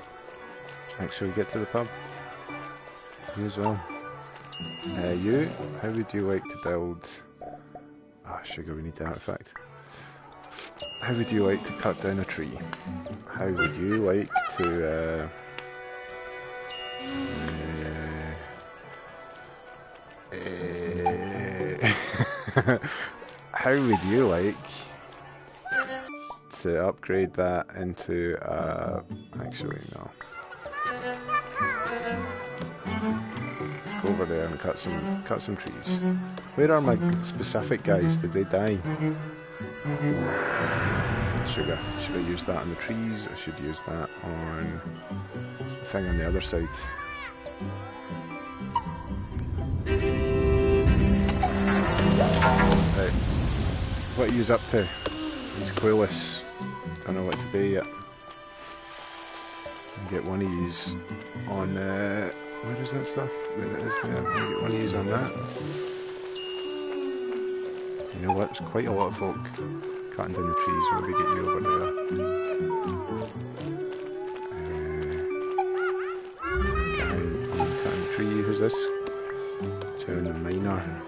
Make sure we get to the pub. You as well. Uh, you, how would you like to build... Ah, oh, sugar, we need the artifact. How would you like to cut down a tree? How would you like to... Uh, How would you like to upgrade that into uh actually no. Go over there and cut some cut some trees. Where are my specific guys? Did they die? Sugar. Should I use that on the trees? I should use that on the thing on the other side. Right. What are you up to? He's clueless. Don't know what to do yet. Get one of these on, uh, where is that stuff? There it is there. Get one of these on that. You know what? There's quite a lot of folk cutting down the trees. Maybe get you over there. Uh, tree. Who's this? Turn the miner.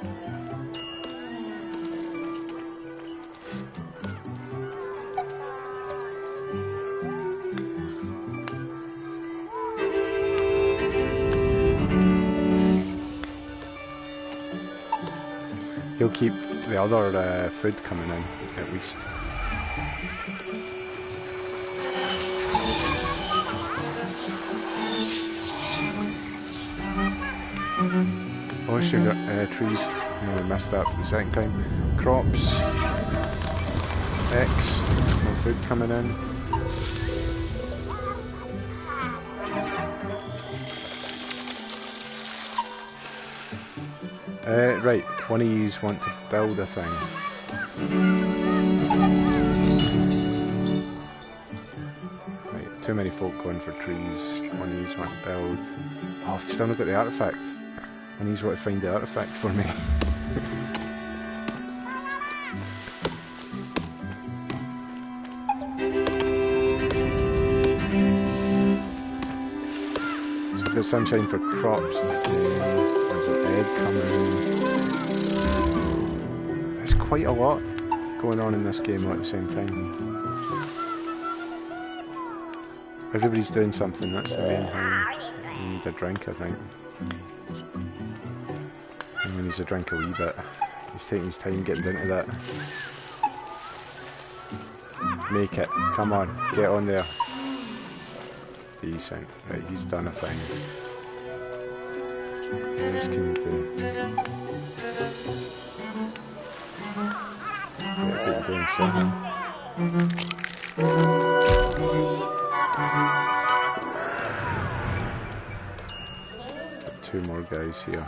Keep the other uh, food coming in, at least. Oh, sugar uh, trees. No, we missed that for the second time. Crops. X. No food coming in. Uh, right, one of yous want to build a thing. Right, too many folk going for trees. One of yous want to build. Oh, I've still not got the artifact. One of want to find the artifact for me. sunshine for crops There's an egg coming. Quite a lot going on in this game at the same time. Everybody's doing something, that's the main thing. You need a drink, I think. And he needs a drink a wee bit. He's taking his time getting into that. Make it. Come on, get on there. Decent. Right, he's done a thing. What else can you do? Yeah, people doing something. Two more guys here.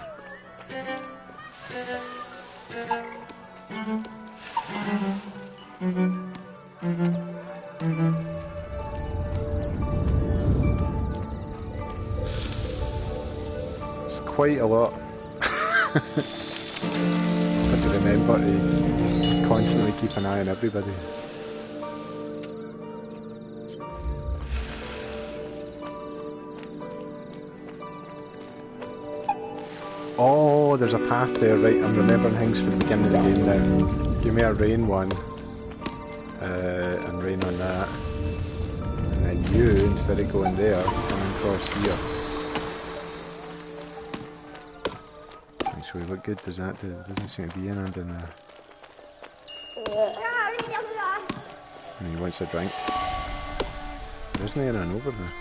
It's quite a lot. an eye on everybody. Oh, there's a path there, right? I'm remembering things from the beginning of the game now. Give me a rain one. Uh, and rain on that. And then you, instead of going there, come across here. Actually, look good does that do? Doesn't seem to be in under there. Wants a drink. There isn't anything over there.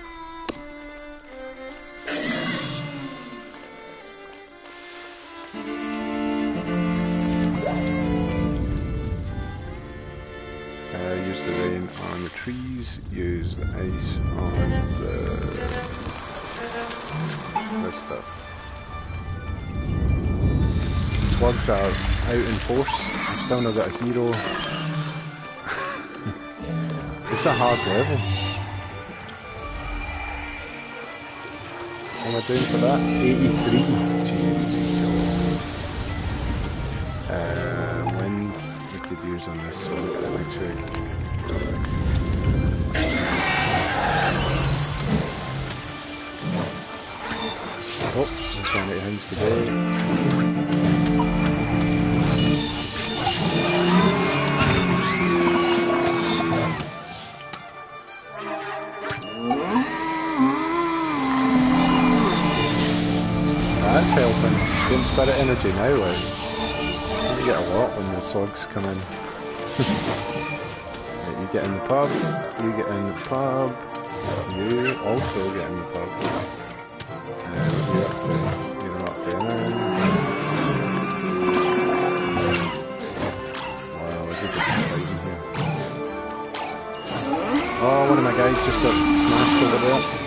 Uh, use the rain on the trees, use the ice on the this stuff. Slugs are out in force. I've still not got a hero. It's a hard level. What am I doing for that? 83. Jeez. Uh, wind we could use on this one actually. Oh, there's one at homes today. Energy now, like. You get a lot when the slugs come in. Right, you get in the pub, you get in the pub, you also get in the pub. Uh, what are you up to? You're not a in here. Oh, one of my guys just got smashed over there.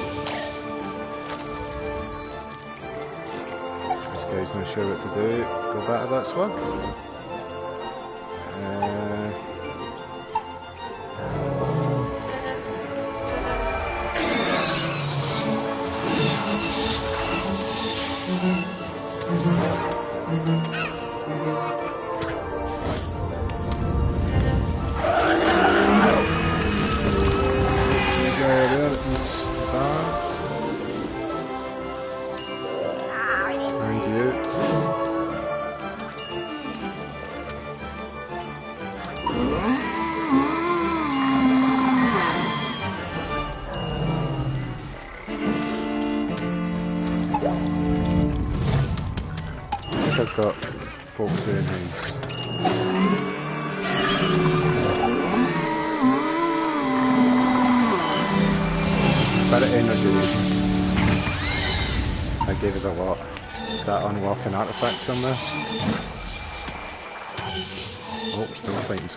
Sure what to do. Go back to that slug.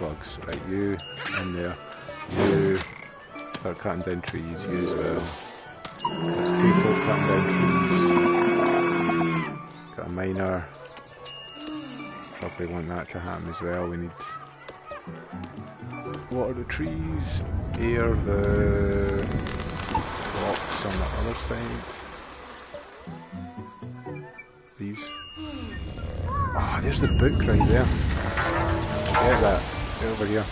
Slugs. Right, you in there. You start cutting down trees, you as well. There's two folk cutting down trees. Got a miner. Probably want that to happen as well. We need water the trees, air the rocks on the other side. These. Oh, there's the book right there. Get that. Get over here.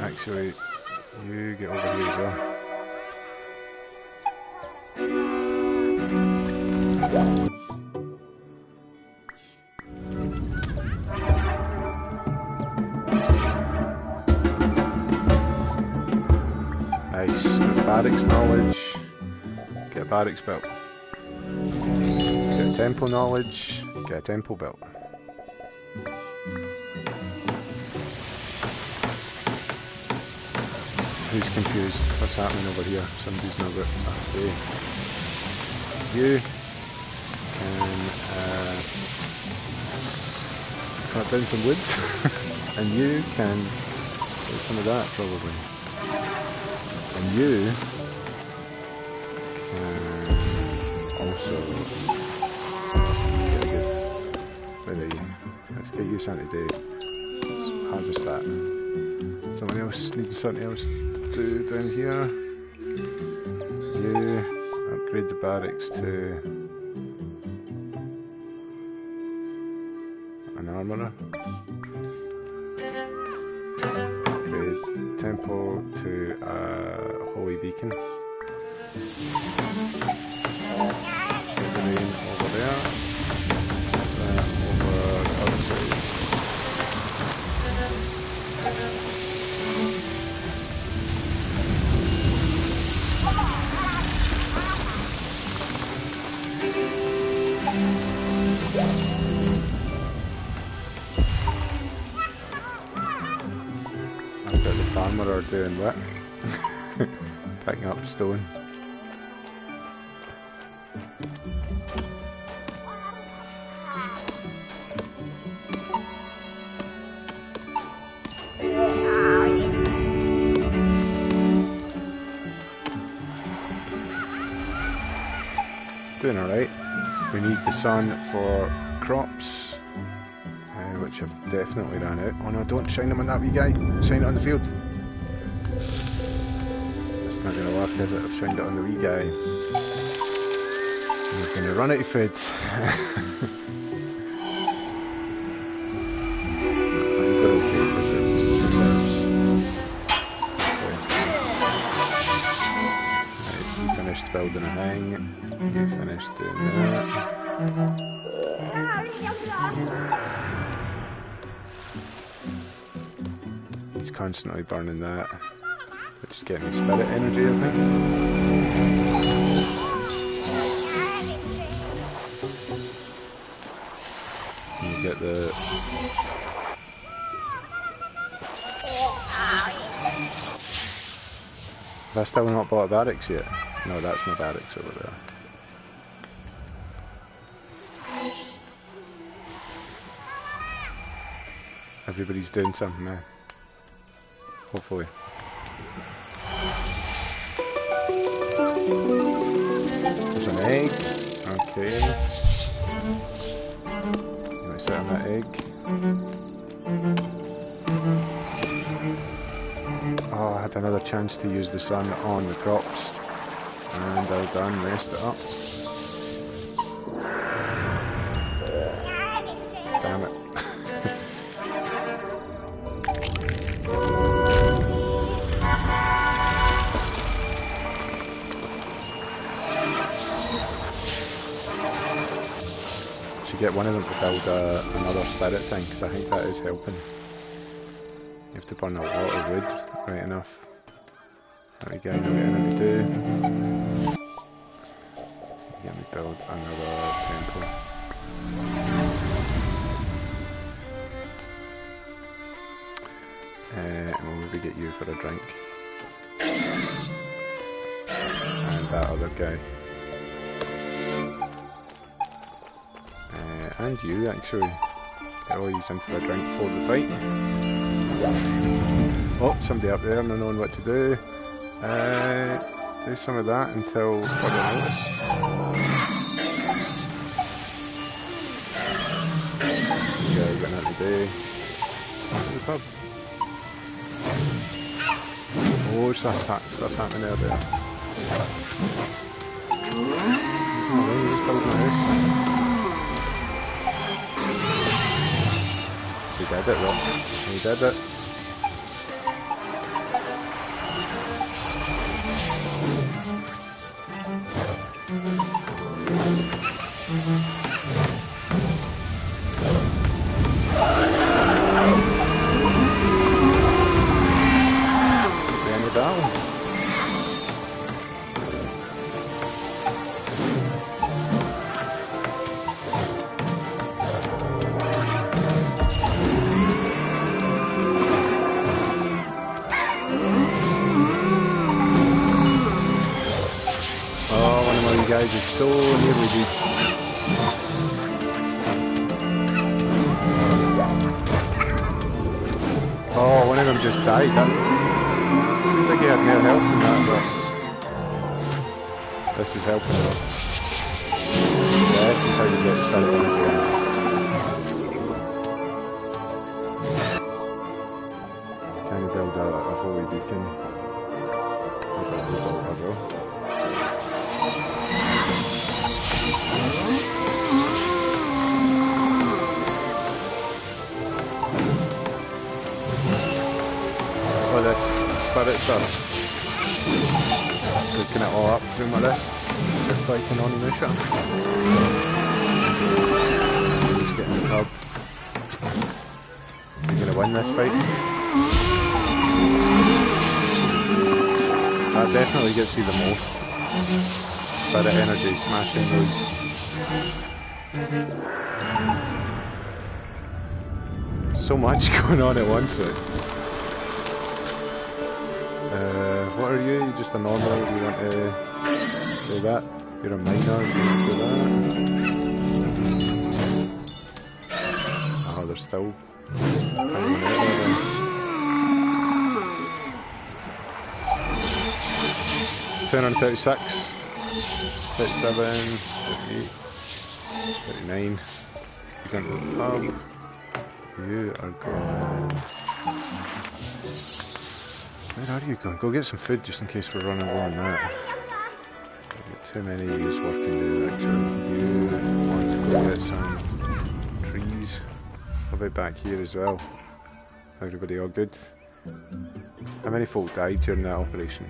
Actually, you get over here as well. Nice. Barracks knowledge. Get a barracks belt. Get a temple knowledge. Get a temple belt. Who's confused? What's happening over here? Somebody's not got to. You can uh, cut down some woods, and you can get some of that probably. And you can also get good. Where are you? Let's get you something to do. Let's harvest that. Someone else needs something else do down here? Yeah, upgrade the barracks to an armorer. Upgrade temple to a holy beacon. Green over there. The farmer are doing what? Picking up stone. Doing alright. We need the sun for crops, uh, which have definitely ran out. Oh no, don't shine them on that wee guy. Shine it on the field. It's not going to work, is it? I've shined it on the wee guy. We're going to run out of food. You mm-hmm. finished building a thing. You finished doing that. He's constantly burning that. Which is getting spirit energy, I think. You get the. Have I still not bought barracks yet? No, that's my barracks over there. Everybody's doing something now. Hopefully. There's an egg. Okay. Might sit on that egg. Oh, I had another chance to use the sun on the crops. I done messed it up. Damn it. Should get one of them to build uh, another spirit thing, because I think that is helping. You have to burn a lot of wood, right enough. Now we're going to do. Build another temple. Uh, and we'll maybe get you for a drink. And that other guy. Uh, and you, actually. Get all these in for a drink for the fight. Oh, somebody up there, not knowing what to do. Uh, do some of that until. Pub. Oh, that ta- stuff happening out there. Oh. He did it, though. He did it. Gets you the most. Spirit energy smashing those. So much going on at once. Like. Uh, what are you? Just a normal? You want to do that? You're a minor, you want to do that? Oh, they're still hundred thirty-six, thirty-seven, thirty-eight, thirty-nine. You're going to the pub. You are going. Where are you going? Go get some food just in case we're running low on that. Too many use working there actually. You want to go get some trees. How about back here as well? Everybody all good? How many folk died during that operation?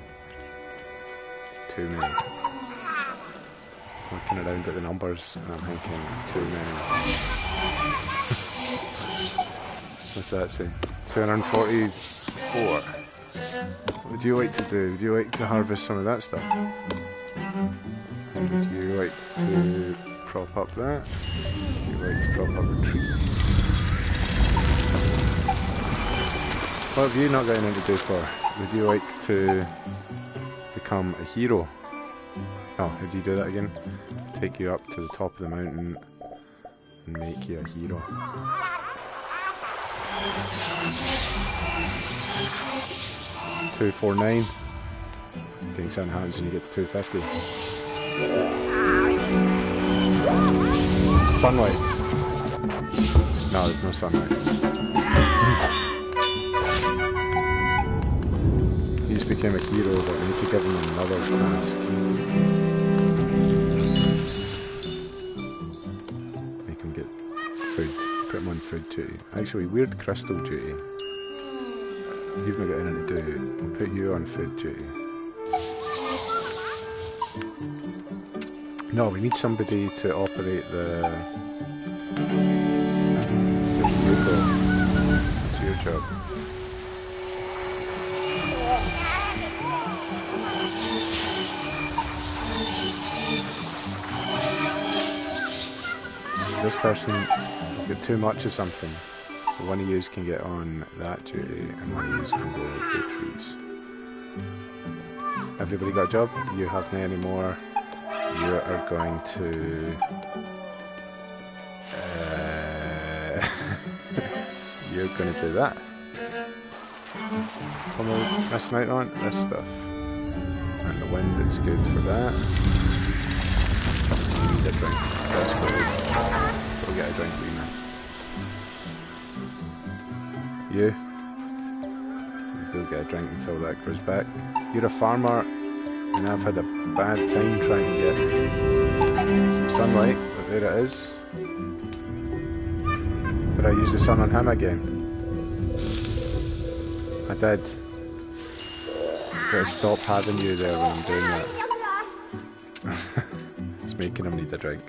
Too many. Looking around at the numbers and I'm thinking, too many. What's that say? 244. Would you like to do? Would you like to harvest some of that stuff? Would you like to prop up that? Would you like to prop up the trees? What have you not got anything to do for? Would you like to become a hero? Oh, how do you do that again? Take you up to the top of the mountain and make you a hero. Two four nine. Getting seven hands and you get to two fifty. Sunlight. No, there's no sunlight. became a hero, but we need to give him another task. Make him get food. Put him on food duty. Actually, weird crystal duty. You've not got anything to do. We'll put you on food duty. No, we need somebody to operate the... It's your job. This person got too much of something. So one of you can get on that duty and one of you can go to trees. Everybody got a job? You have any more? You are going to... Uh, you're going to do that. What am I missing out on? This stuff. And the wind is good for that. You need a drink. Let's go. Get a drink, wee man. You. Go get a drink until that grows back. You're a farmer, and I've had a bad time trying to get some sunlight, but there it is. Did I use the sun on him again? I did. Gotta stop having you there when I'm doing that. it's making him need a drink.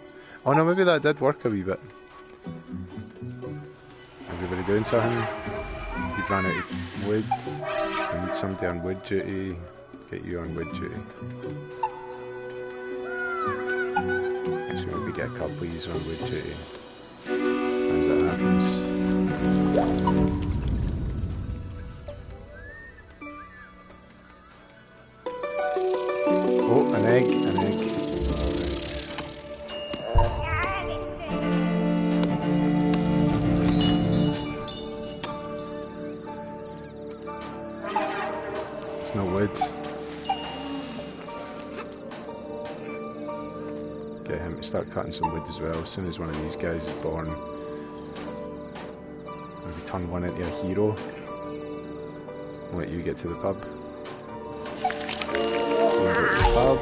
Oh no, maybe that did work a wee bit. Everybody doing something? You've run out of wood. So need somebody on wood duty. Get you on wood duty. Actually, maybe get a couple of these on wood duty. As that happens. Cutting some wood as well. As soon as one of these guys is born, maybe turn one into a hero. Let you get to the pub. You go to the pub.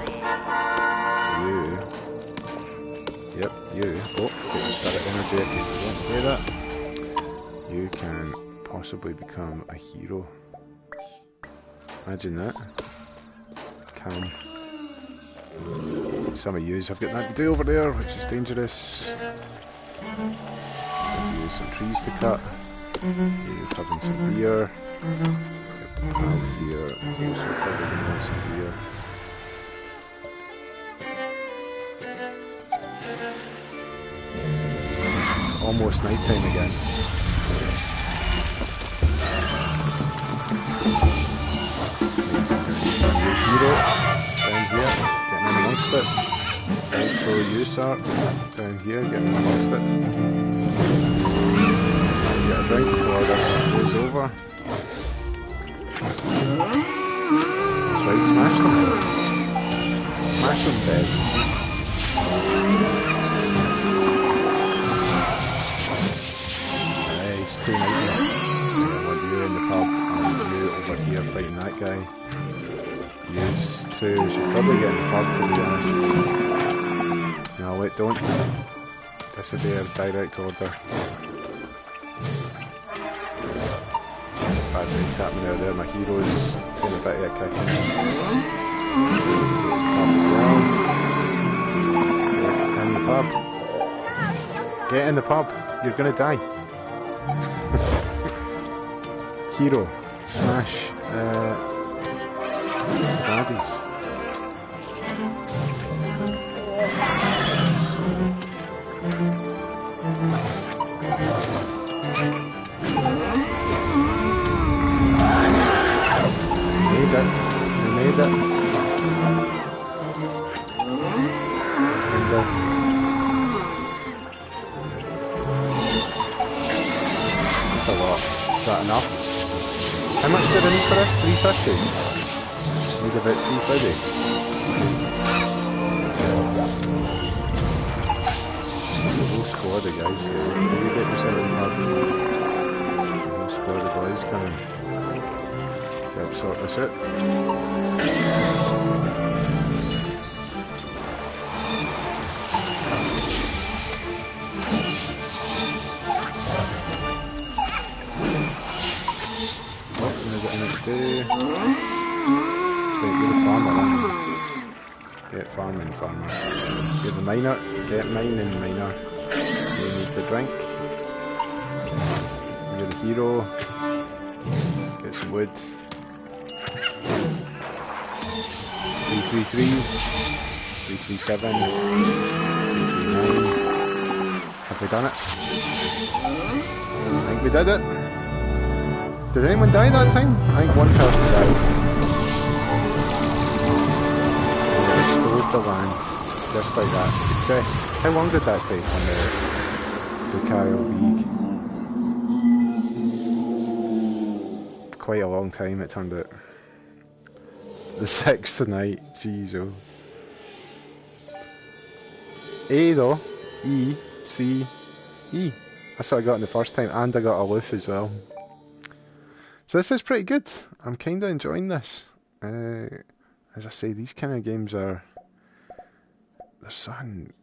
You. Yep, you. Oh, get the spirit energy. You don't play that. You can possibly become a hero. Imagine that. Calm. Some of yous have got that to do over there, which is dangerous. Use some trees to cut. You're having some beer. Pal here is also probably want some beer. It's almost night time again. Amongst it. Also you start down here, getting amongst it. And get a drink before this goes over. That's right, smash them. Smash them dead. Nice, two nights. I want you in the pub, want you over here fighting that guy. To, should probably get in the pub to be honest. No, wait, don't. Disappear, direct order. Bad things happening out there, my hero's taking a bit of a kicking. Pub. In the pub. Get in the pub, you're gonna die. Hero, smash, Help sort this out. Oh, an XP. Wait, you're the farmer, aren't you? Get farming, farmer. You're the miner. Get mining, miner. You need the drink. You're the hero. Get some wood. 333. 337. 339. Have we done it? I think we did it. Did anyone die that time? I think one person died. The land. Just like that. Success. How long did that take on the Lucario League? Quite a long time it turned out. The sixth tonight. Jeez oh. A though. E. C. E. That's what I got in the first time. And I got a loof as well. So this is pretty good. I'm kind of enjoying this. Uh, as I say, these kind of games are there's something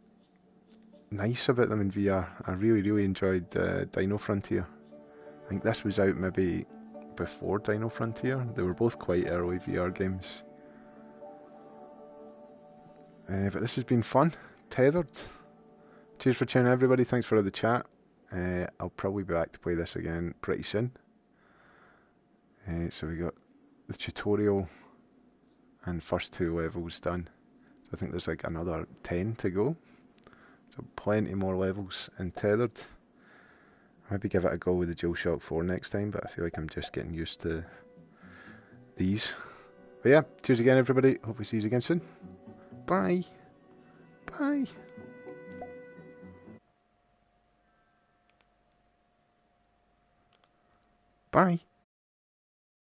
nice about them in VR. I really, really enjoyed uh, Dino Frontier. I think this was out maybe before Dino Frontier. They were both quite early VR games. Uh, but this has been fun. Tethered. Cheers for tuning, everybody. Thanks for the chat. Uh, I'll probably be back to play this again pretty soon. Uh, so we got the tutorial and first two levels done. So I think there's like another 10 to go. So plenty more levels in Tethered. Maybe give it a go with the DualShock 4 next time, but I feel like I'm just getting used to these. But yeah, cheers again everybody. Hopefully see you again soon. Bye. Bye. Bye.